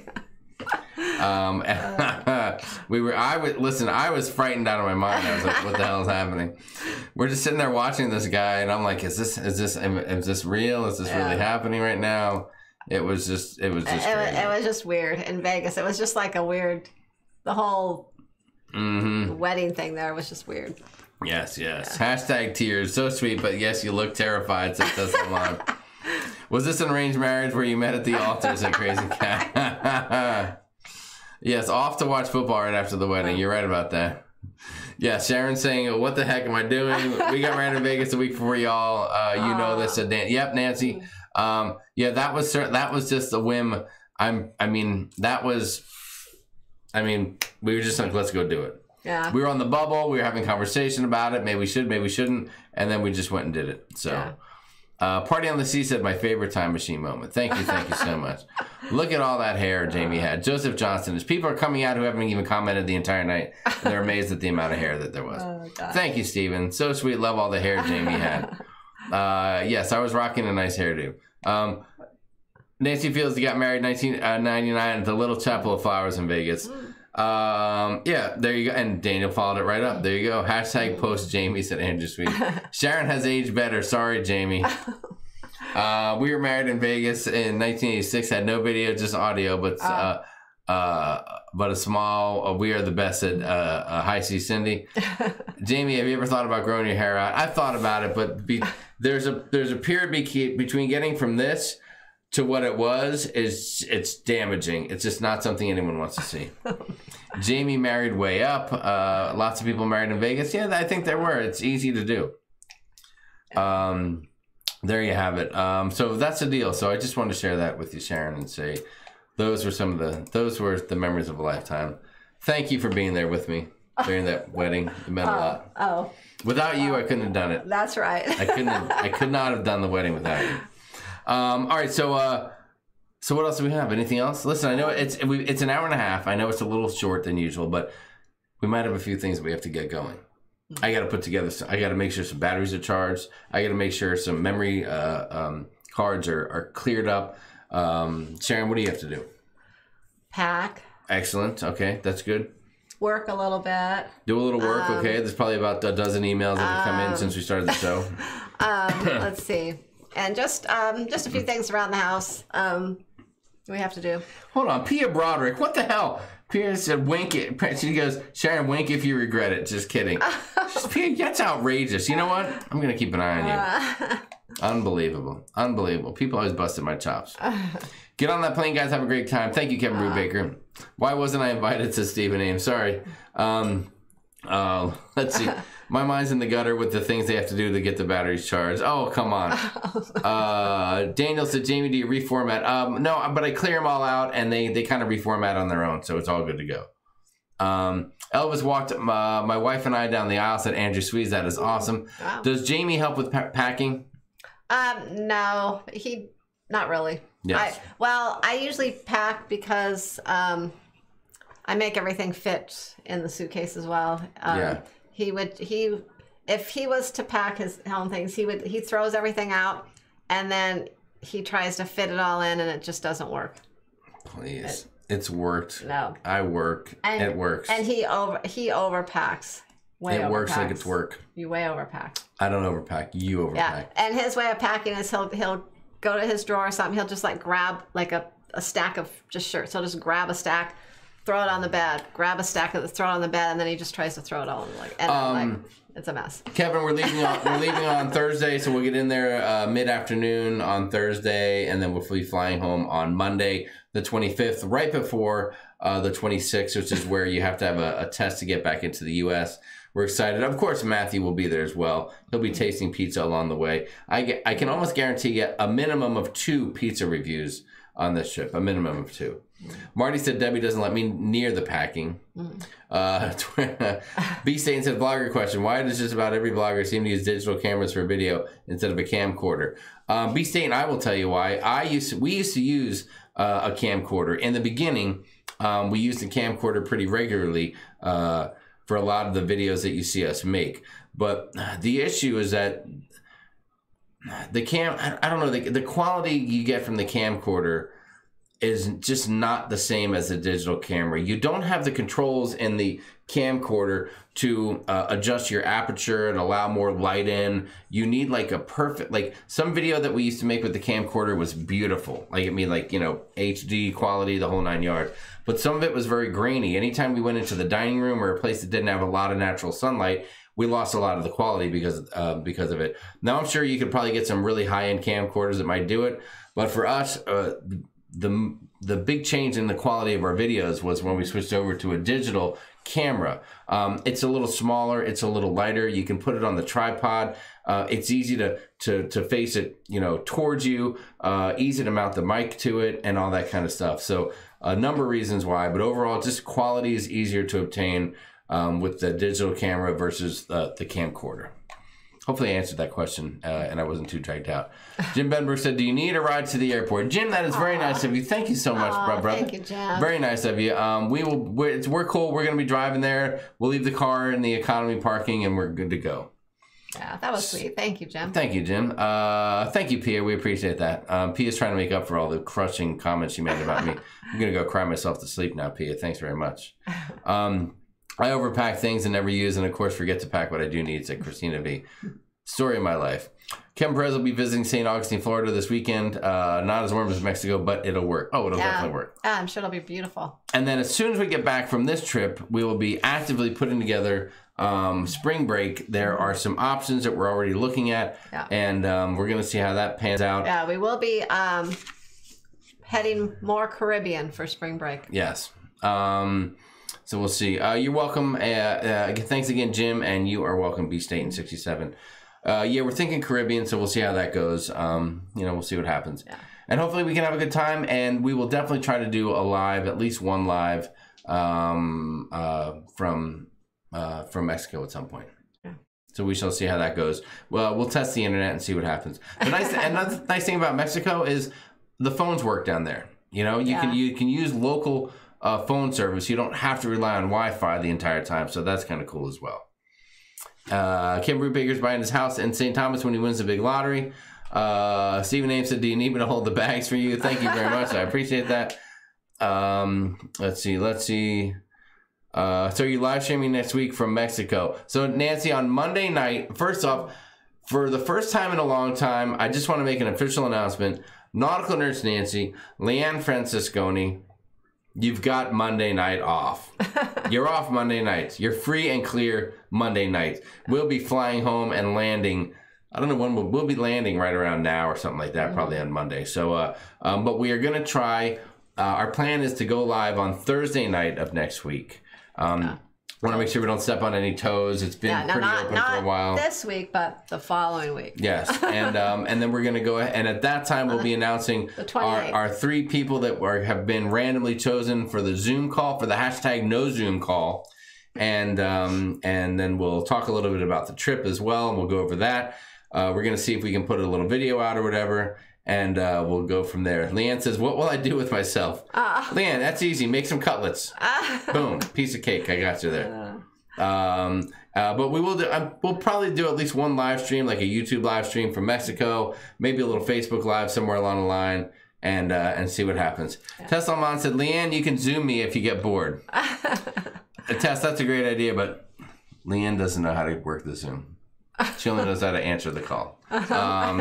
Um, we were. I was listen. I was frightened out of my mind. I was like, "What the hell is happening?" We're just sitting there watching this guy, and I'm like, "Is this? Is this? Is this real? Is this really happening right now?" It was just. It was just. it, it was just weird in Vegas. It was just like a weird. The whole Mm-hmm. wedding thing there was just weird. Yes, yes. Hashtag tears. So sweet, but yes, you look terrified. Said Tessa Long. Was this an arranged marriage where you met at the altar? Said Crazy Cat. yes, off to watch football right after the wedding. You're right about that. Yeah, Sharon saying, "What the heck am I doing? We got married in Vegas a week before y'all. Uh, you know this." Said Dan. Yep, Nancy. Um, yeah, that was that was just a whim. I'm. I mean, that was. I mean, we were just like, let's go do it Yeah. we were on the bubble. We were having conversation about it. Maybe we should, maybe we shouldn't. And then we just went and did it. So, Yeah. Uh, Party on the Sea said, my favorite time machine moment. Thank you, thank you so much. Look at all that hair Jamie had. Joseph Johnson. As people are coming out who haven't even commented the entire night, and they're amazed at the amount of hair that there was. Oh, Thank you, Steven. So sweet. Love all the hair Jamie had. Uh, yes, I was rocking a nice hairdo. Um, Nancy Fields got married 1999 at the Little Chapel of Flowers in Vegas. Um, yeah, there you go. And Daniel followed it right up. There you go. Hashtag post Jamie said Andrew Sweet. Sharon has aged better. Sorry, Jamie. Uh, we were married in Vegas in 1986. Had no video, just audio, but uh, uh, but a small. Uh, we are the best at uh, uh, high C Cindy. Jamie, have you ever thought about growing your hair out? I've thought about it, but be, there's a there's a period be- between getting from this to what it was is it's damaging. It's just not something anyone wants to see. Jamie married way up. Uh, lots of people married in Vegas. Yeah, I think there were. It's easy to do. Um, there you have it. Um, so that's the deal. So I just wanted to share that with you, Sharon, and say those were some of the those were the memories of a lifetime. Thank you for being there with me during that wedding. It meant a lot. Oh, Without you, I couldn't have done it. that's right. I couldn't. Have, I could not have done the wedding without you. Um, all right. So, uh, so what else do we have? Anything else? Listen, I know it's we, it's an hour and a half. I know it's a little short than usual, but we might have a few things that we have to get going. I got to put together. Some, I got to make sure some batteries are charged. I got to make sure some memory uh, um, cards are, are cleared up. Um, Sharon, what do you have to do? Pack, Excellent. Okay, that's good. work a little bit. Do a little work. okay, there's probably about a dozen emails that have come in since we started the show. Um, let's see, and just um, just a few things around the house. Um, we have to do. Hold on, Pia Broderick. What the hell? Pia said, "Wink it." She goes, "Sharon, wink if you regret it." Just kidding. Pia, that's outrageous. You know what? I'm gonna keep an eye on you. Unbelievable, unbelievable. People always busted my chops. Get on that plane, guys. Have a great time. Thank you, Kevin Brubaker. Why wasn't I invited to Stephen Ames? Sorry. Um, uh, let's see. My mind's in the gutter with the things they have to do to get the batteries charged. Oh, come on. Uh, Daniel said, Jamie, do you reformat? Um, no, but I clear them all out and they, they kind of reformat on their own. So it's all good to go. Um, Elvis walked my, my wife and I down the aisle, said Andrew Sweeze. That is awesome. Wow. Does Jamie help with pa- packing? Um, no, he not really. Yes. I, well, I usually pack because um, I make everything fit in the suitcase as well. Um, Yeah. He would he if he was to pack his own things, he would he throws everything out and then he tries to fit it all in and it just doesn't work. Please. It's worked. No. I work. And it works. And he over he overpacks. Way it works like it's work. You way overpack. I don't overpack. You overpack. Yeah, and his way of packing is he'll he'll go to his drawer or something. He'll just like grab like a, a stack of just shirts. He'll just grab a stack, throw it on the bed, grab a stack of it, throw it on the bed, and then he just tries to throw it all in like, and I'm like Um, it's a mess. Kevin, we're leaving on we're leaving on Thursday, so we'll get in there uh, mid afternoon on Thursday, and then we'll be flying home on Monday, the 25th, right before uh, the 26th, which is where you have to have a, a test to get back into the U.S. We're excited. Of course, Matthew will be there as well. He'll be tasting pizza along the way. I get, I can almost guarantee you a minimum of two pizza reviews on this trip, a minimum of two. Marty said Debbie doesn't let me near the packing. Uh, B Stain said, blogger question. Why does just about every blogger seem to use digital cameras for video instead of a camcorder? Um, B Stain, I will tell you why. I used to, we used to use uh, a camcorder. In the beginning, um, we used the camcorder pretty regularly uh, for a lot of the videos that you see us make. But the issue is that the cam, I, I don't know, the, the quality you get from the camcorder is just not the same as a digital camera. You don't have the controls in the camcorder to uh, adjust your aperture and allow more light in. You need like a perfect, like some video that we used to make with the camcorder was beautiful. Like, I mean, like, you know, HD quality, the whole nine yards. But some of it was very grainy. Anytime we went into the dining room or a place that didn't have a lot of natural sunlight, we lost a lot of the quality because uh, because of it. Now I'm sure you could probably get some really high end camcorders that might do it, but for us, uh, the the big change in the quality of our videos was when we switched over to a digital camera. Um, it's a little smaller, it's a little lighter. You can put it on the tripod. Uh, it's easy to, to to face it, you know, towards you. Uh, easy to mount the mic to it, and all that kind of stuff. So a number of reasons why, but overall, just quality is easier to obtain um, with the digital camera versus the, the camcorder. Hopefully, I answered that question uh, and I wasn't too dragged out. Jim Benberg said, "Do you need a ride to the airport?" Jim, that is very nice of you. Thank you so much, Aw, bro- brother. thank you, Jim. Very nice of you. Um, we will. We're, it's, we're cool. We're going to be driving there. We'll leave the car in the economy parking, and we're good to go. Yeah, that was sweet. Thank you, Jim. Thank you, Jim. Uh, thank you, Pia. We appreciate that. Um, Pia's trying to make up for all the crushing comments she made about me. I'm gonna go cry myself to sleep now, Pia. Thanks very much. Um, I overpack things and never use, and of course forget to pack what I do need. Said Christina V. Story of my life. Kevin Perez will be visiting St. Augustine, Florida this weekend. Uh, not as warm as Mexico, but it'll work. Oh, it'll Yeah. definitely work. Yeah, I'm sure it'll be beautiful. And then as soon as we get back from this trip, we will be actively putting together um, spring break. There are some options that we're already looking at, Yeah. and um, we're going to see how that pans out. Yeah, we will be um, heading more Caribbean for spring break. Yes. Um, so we'll see. Uh, you're welcome. Uh, uh, thanks again, Jim, and you are welcome, B State in 67. Uh, yeah, we're thinking Caribbean, so we'll see how that goes. Um, you know, we'll see what happens. And hopefully we can have a good time, and we will definitely try to do a live, at least one live um, uh, from uh, from Mexico at some point. So we shall see how that goes. Well, we'll test the internet and see what happens. The nice another nice thing about Mexico is the phones work down there. You know, you can you can use local uh, phone service. You don't have to rely on Wi-Fi the entire time. So that's kind of cool as well. Uh, Kim Brubaker's buying his house in St. Thomas when he wins the big lottery. Uh, Stephen Ames said, "Do you need me to hold the bags for you?" Thank you very much. I appreciate that. Um, let's see. Let's see. Uh, so you're live streaming next week from Mexico. So Nancy, on Monday night, first off, for the first time in a long time, I just want to make an official announcement. Nautical Nurse Nancy, Leanne Francisconi, you've got Monday night off. You're off Monday nights. You're free and clear Monday nights. We'll be flying home and landing. I don't know when we'll, we'll be landing right around now or something like that, probably on Monday. So, uh, um, but we are going to try. Uh, our plan is to go live on Thursday night of next week. Um, Want to make sure we don't step on any toes. It's been Yeah, pretty not open not for a while. this week, but the following week. Yes, and um, and then we're gonna go ahead, and at that time we'll be announcing our, our three people that were have been randomly chosen for the Zoom call for the hashtag No Zoom call, and um, and then we'll talk a little bit about the trip as well, and we'll go over that. Uh, we're gonna see if we can put a little video out or whatever, and uh, we'll go from there. Leanne says, "What will I do with myself?" Leanne, that's easy. Make some cutlets. Boom, piece of cake. I got you there. Um, uh, but we will do. Um, we'll probably do at least one live stream, like a YouTube live stream from Mexico, maybe a little Facebook live somewhere along the line, and uh, and see what happens. Tess Almond said, "Leanne, you can Zoom me if you get bored." uh, Tess, that's a great idea, but Leanne doesn't know how to work the Zoom. She only knows how to answer the call. Um,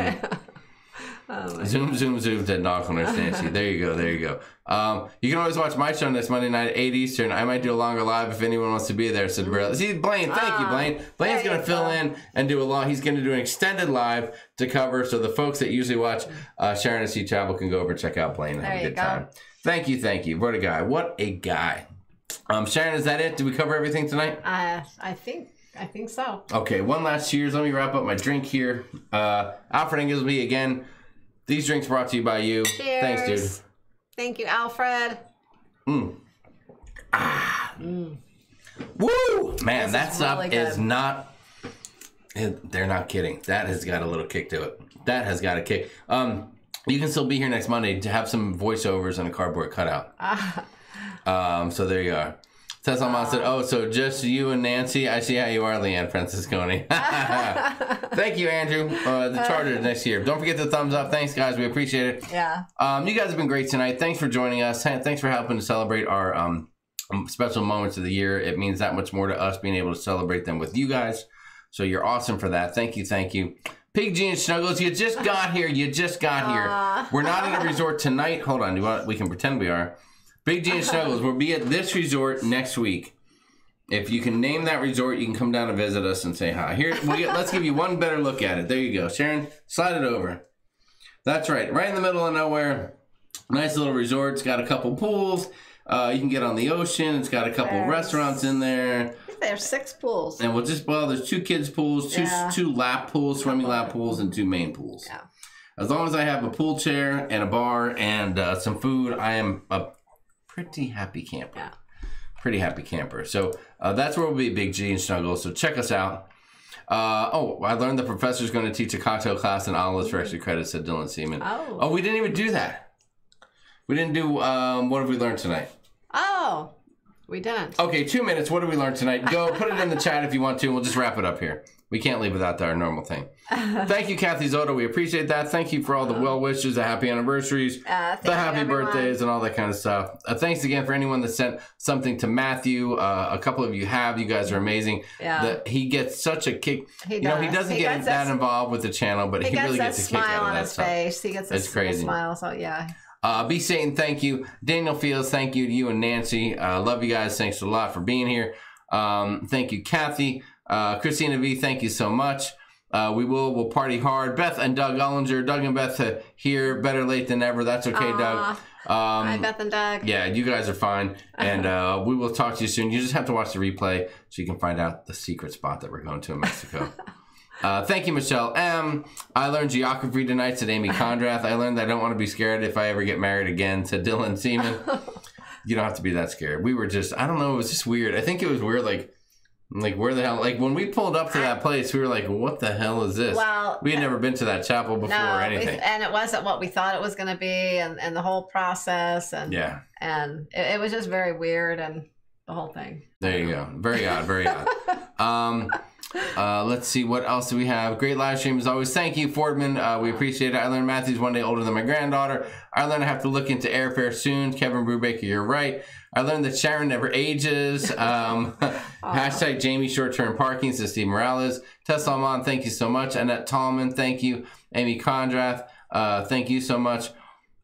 zoom, zoom, zoom to knock on her Nancy. There you go. There you go. Um, you can always watch my show on this Monday night at 8 Eastern. I might do a longer live if anyone wants to be there. Said Barrella. See, Blaine, thank you, Blaine. Blaine's there going to fill in and do a long, he's going to do an extended live to cover so the folks that usually watch uh, Sharon and Sea Travel can go over and check out Blaine and have a good go. time. Thank you, thank you. What a guy. What a guy. Um, Sharon, is that it? Did we cover everything tonight? Uh, I think I think so. Okay, one last cheers. Let me wrap up my drink here. Uh, Alfred Inglesby again. These drinks brought to you by you. Cheers. Thanks, dude. Thank you, Alfred. Mm. Ah. Mm. Woo! Man, This that is stuff really is not. it- they're not kidding. That has got a little kick to it. That has got a kick. Um, you can still be here next Monday to have some voiceovers and a cardboard cutout. Ah. um, so there you are. Tessa Almond said, "Oh, so just you and Nancy? I see how you are, Leanne Francisconi." Thank you, Andrew. Uh, the Chargers next year. Don't forget the thumbs up. Thanks, guys. We appreciate it. Yeah. Um, you guys have been great tonight. Thanks for joining us. Thanks for helping to celebrate our um, um, special moments of the year. It means that much more to us being able to celebrate them with you guys. So you're awesome for that. Thank you, thank you. Big G and Snuggles, you just got here. You just got here. We're not at a resort tonight. Hold on. Do you want, we can pretend we are. Big G and Snuggles, we'll be at this resort next week. If you can name that resort, you can come down and visit us and say hi. Here, we get, let's give you one better look at it. There you go. Sharon, slide it over. That's right. Right in the middle of nowhere. Nice little resort. It's got a couple pools. Uh, you can get on the ocean. It's got a couple restaurants in there. There's six pools. And we'll just, well, there's two kids' pools, two, Yeah. two lap pools, swimming lap pools, and two main pools. Yeah. As long as I have a pool chair and a bar and uh, some food, I am a pretty happy camper. Yeah. Pretty happy camper. So uh, that's where we'll be, Big G and Snuggle. So check us out. Uh, oh, I learned the professor's going to teach a cocktail class in olives for extra credit, said Dylan Seaman. Oh. Oh, we didn't even do that. We didn't do, um, what have we learned tonight? Oh, we didn't. Okay, two minutes. What did we learn tonight? Go put it in the chat if you want to. and We'll just wrap it up here. We can't leave without our normal thing. Thank you, Kathy Zoto. We appreciate that. Thank you for all the well wishes, the happy anniversaries, Uh, the happy everyone. birthdays, and all that kind of stuff. Uh, thanks again for anyone that sent something to Matthew. Uh, a couple of you have. You guys are amazing. Yeah. The- he gets such a kick. He does. You know, he does. doesn't He get that involved with the channel, but he, He really gets a kick out of that stuff. face. He gets a It's crazy. smile. So yeah. Uh, be Satan, thank you. Daniel Fields, thank you to you and Nancy. Uh, love you guys. Thanks a lot for being here. Um, thank you, Kathy. Uh, Christina V, thank you so much. Uh, we will we'll party hard. Beth and Doug Ullinger. Doug and Beth uh, here. Better late than ever. That's okay, Doug. Um, Hi, Beth and Doug. yeah, you guys are fine. And uh, we will talk to you soon. You just have to watch the replay so you can find out the secret spot that we're going to in Mexico. uh, thank you, Michelle M. I learned geography tonight, said Amy Condrath. I learned that I don't want to be scared if I ever get married again, said Dylan Seaman. you don't have to be that scared. We were just, I don't know, it was just weird. I think it was weird, like, like where the hell, like when we pulled up to that place, we were like, what the hell is this? Well, we had never been to that chapel before or No, we, anything. and it wasn't what we thought it was going to be, and, and the whole process, and yeah. and it, it was just very weird, and the whole thing. There you go. Very odd. Very odd. Um, uh, let's see what else do we have. Great live stream as always. Thank you, Fordman. Uh, we appreciate it. I learned Matthew's one day older than my granddaughter. I learned I have to look into airfare soon. Kevin Brubaker, you're right. I learned that Sharon never ages. Um, hashtag Jamie short term parking, says Steve Morales. Tess Almond, thank you so much. Annette Tallman, thank you. Amy Condrath, uh, thank you so much.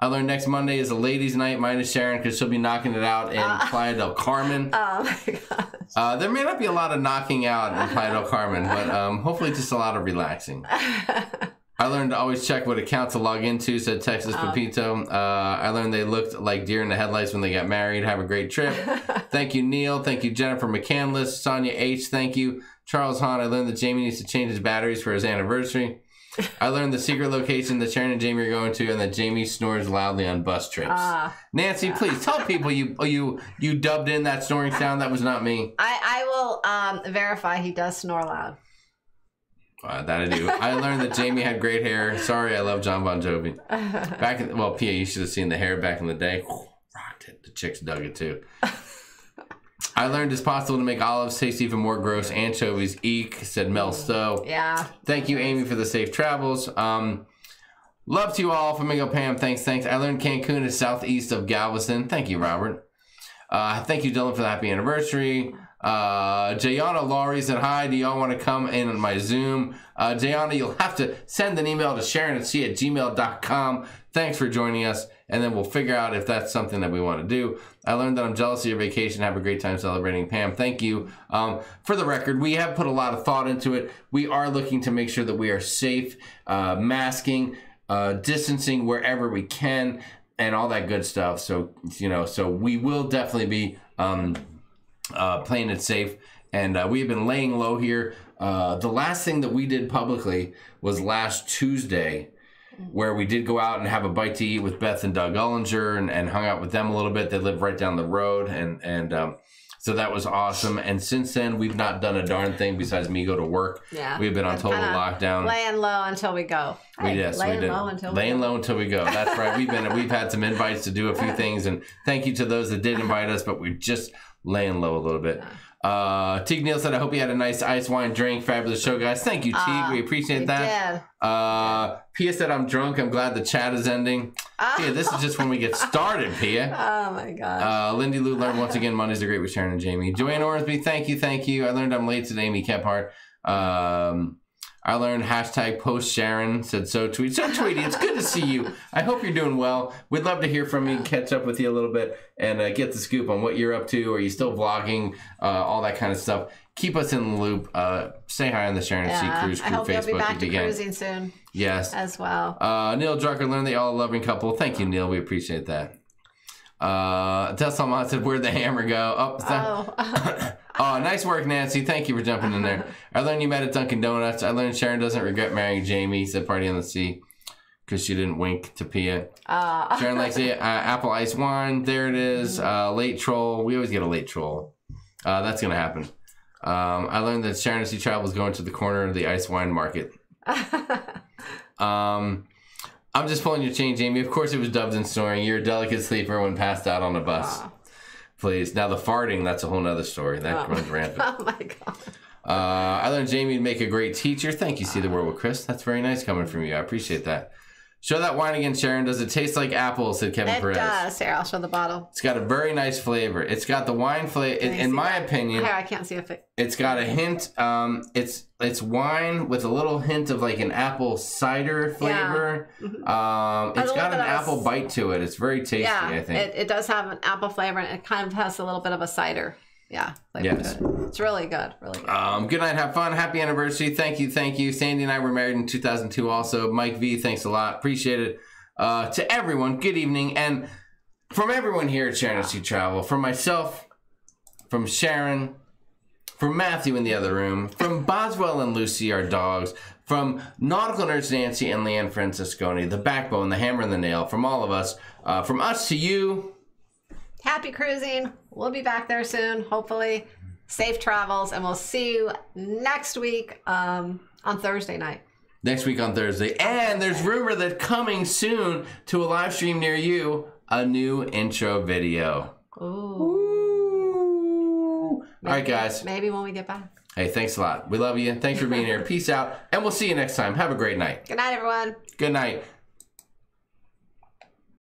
I learned next Monday is a ladies' night minus Sharon because she'll be knocking it out in Playa del Carmen. Oh my gosh. Uh, there may not be a lot of knocking out in Playa del Carmen, but um, hopefully just a lot of relaxing. I learned to always check what account to log into, said Texas Pepito. Uh, I learned they looked like deer in the headlights when they got married. Have a great trip. thank you, Neil. Thank you, Jennifer McCandless. Sonia H. Thank you. Charles Hahn. I learned that Jamie needs to change his batteries for his anniversary. I learned the secret location that Sharon and Jamie are going to, and that Jamie snores loudly on bus trips. Ah. Nancy, please tell people you you you dubbed in that snoring sound. That was not me. I I will um, verify he does snore loud. Uh, that I do. I learned that Jamie had great hair. Sorry, I love John Bon Jovi. Back in well, Pia, you should have seen the hair back in the day. Rocked it. The chicks dug it too. I learned it's possible to make olives taste even more gross. Anchovies, eek, said Mel Stowe. Yeah. Thank you, Amy, for the safe travels. Um, love to you all. Flamingo Pam, thanks, thanks. I learned Cancun is southeast of Galveston. Thank you, Robert. Uh, thank you, Dylan, for the happy anniversary. Uh, Jayana Laurie said, Hi, do y'all want to come in on my Zoom? Uh, Jayana, you'll have to send an email to Sharon at sea at gmail.com. Thanks for joining us, and then we'll figure out if that's something that we want to do. I learned that I'm jealous of your vacation. Have a great time celebrating. Pam, thank you. Um, for the record, we have put a lot of thought into it. We are looking to make sure that we are safe, uh, masking, uh, distancing wherever we can, and all that good stuff. So, you know, so we will definitely be. Um, uh, playing it safe. And uh, we've been laying low here. Uh, the last thing that we did publicly was last Tuesday, where we did go out and have a bite to eat with Beth and Doug Ullinger and, and hung out with them a little bit. They live right down the road. And, and um, so that was awesome. And since then, we've not done a darn thing besides me go to work. Yeah. We've been on total lockdown. Laying low until we go. We yes, laying we did. low until laying we go. low until we go. That's right. We've been we've had some invites to do a few things, and thank you to those that did invite us. But we're just laying low a little bit. Uh, Teague Neal said, "I hope you had a nice ice wine drink. Fabulous show, guys. Thank you, Teague. Ah, we appreciate that." did. Uh, Pia said, "I'm drunk. I'm glad the chat is ending." Pia, this is just when we get started. Pia. Oh my god. Uh, Lindy Lou learned once again Mondays are great with Sharon and Jamie. Joanne Ormsby, thank you, thank you. I learned I'm late today, Amy Kephart. Um, I learned hashtag post Sharon said so tweet. So tweety, it's good to see you. I hope you're doing well. We'd love to hear from you, catch up with you a little bit, and uh, get the scoop on what you're up to. Are you still vlogging? Uh, all that kind of stuff. Keep us in the loop. Uh, say hi on the Sharon and yeah. Sea Cruise I Crew hope you'll be Facebook back to you cruising soon Yes. as well. Uh, Neil Drucker learned that y'all a loving couple. Thank you, Neil. We appreciate that. Uh, tell someone I said, Where'd the hammer go? Oh, Oh, oh, nice work, Nancy. Thank you for jumping in there. I learned you met at Dunkin' Donuts. I learned Sharon doesn't regret marrying Jamie. Said Party on the Sea because she didn't wink to Pia. uh, Sharon likes it. Uh, apple ice wine. There it is. Uh, late troll. We always get a late troll. Uh, that's going to happen. Um, I learned that Sharon Sea Travel is going to the corner of the ice wine market. Um, I'm just pulling your chain, Jamie. Of course, it was dubbed and snoring. You're a delicate sleeper when passed out on a bus. Please. Now, the farting, that's a whole nother story. That runs rampant. oh my god. Uh, I learned Jamie would make a great teacher. Thank you, See the World with Chris. That's very nice coming from you. I appreciate that. Show that wine again, Sharon. Does it taste like apple? Said Kevin It Perez. does. Here, I'll show the bottle. It's got a very nice flavor. It's got the wine flavor. In, in my that. opinion, Here, I can't see if it. it's got a hint. Um, it's it's wine with a little hint of like an apple cider flavor. Um, it's By the got an apple bite to it. It's very tasty. Yeah, I think. it, it does have an apple flavor and it kind of has a little bit of a cider. Yeah, flavor Yes. It's really good. Really good. Um, good night, have fun, happy anniversary. Thank you, thank you. Sandy and I were married in 2002 also. Mike V, thanks a lot. Appreciate it. Uh, to everyone, good evening. And from everyone here at Sharon Sea Travel, from myself, from Sharon, from Matthew in the other room, from Boswell and Lucy, our dogs, from Nautical Nerds Nancy and Leanne Francisconi, the backbone, the hammer and the nail, from all of us, uh, from us to you, Happy cruising. We'll be back there soon, hopefully. Safe travels, and we'll see you next week um, on Thursday night. next week on Thursday. And there's rumor that coming soon to a live stream near you, a new intro video. Ooh. All right, guys. Maybe when we get back. Hey, thanks a lot. We love you. Thanks for being here. Peace out. And we'll see you next time. Have a great night. Good night, everyone. Good night.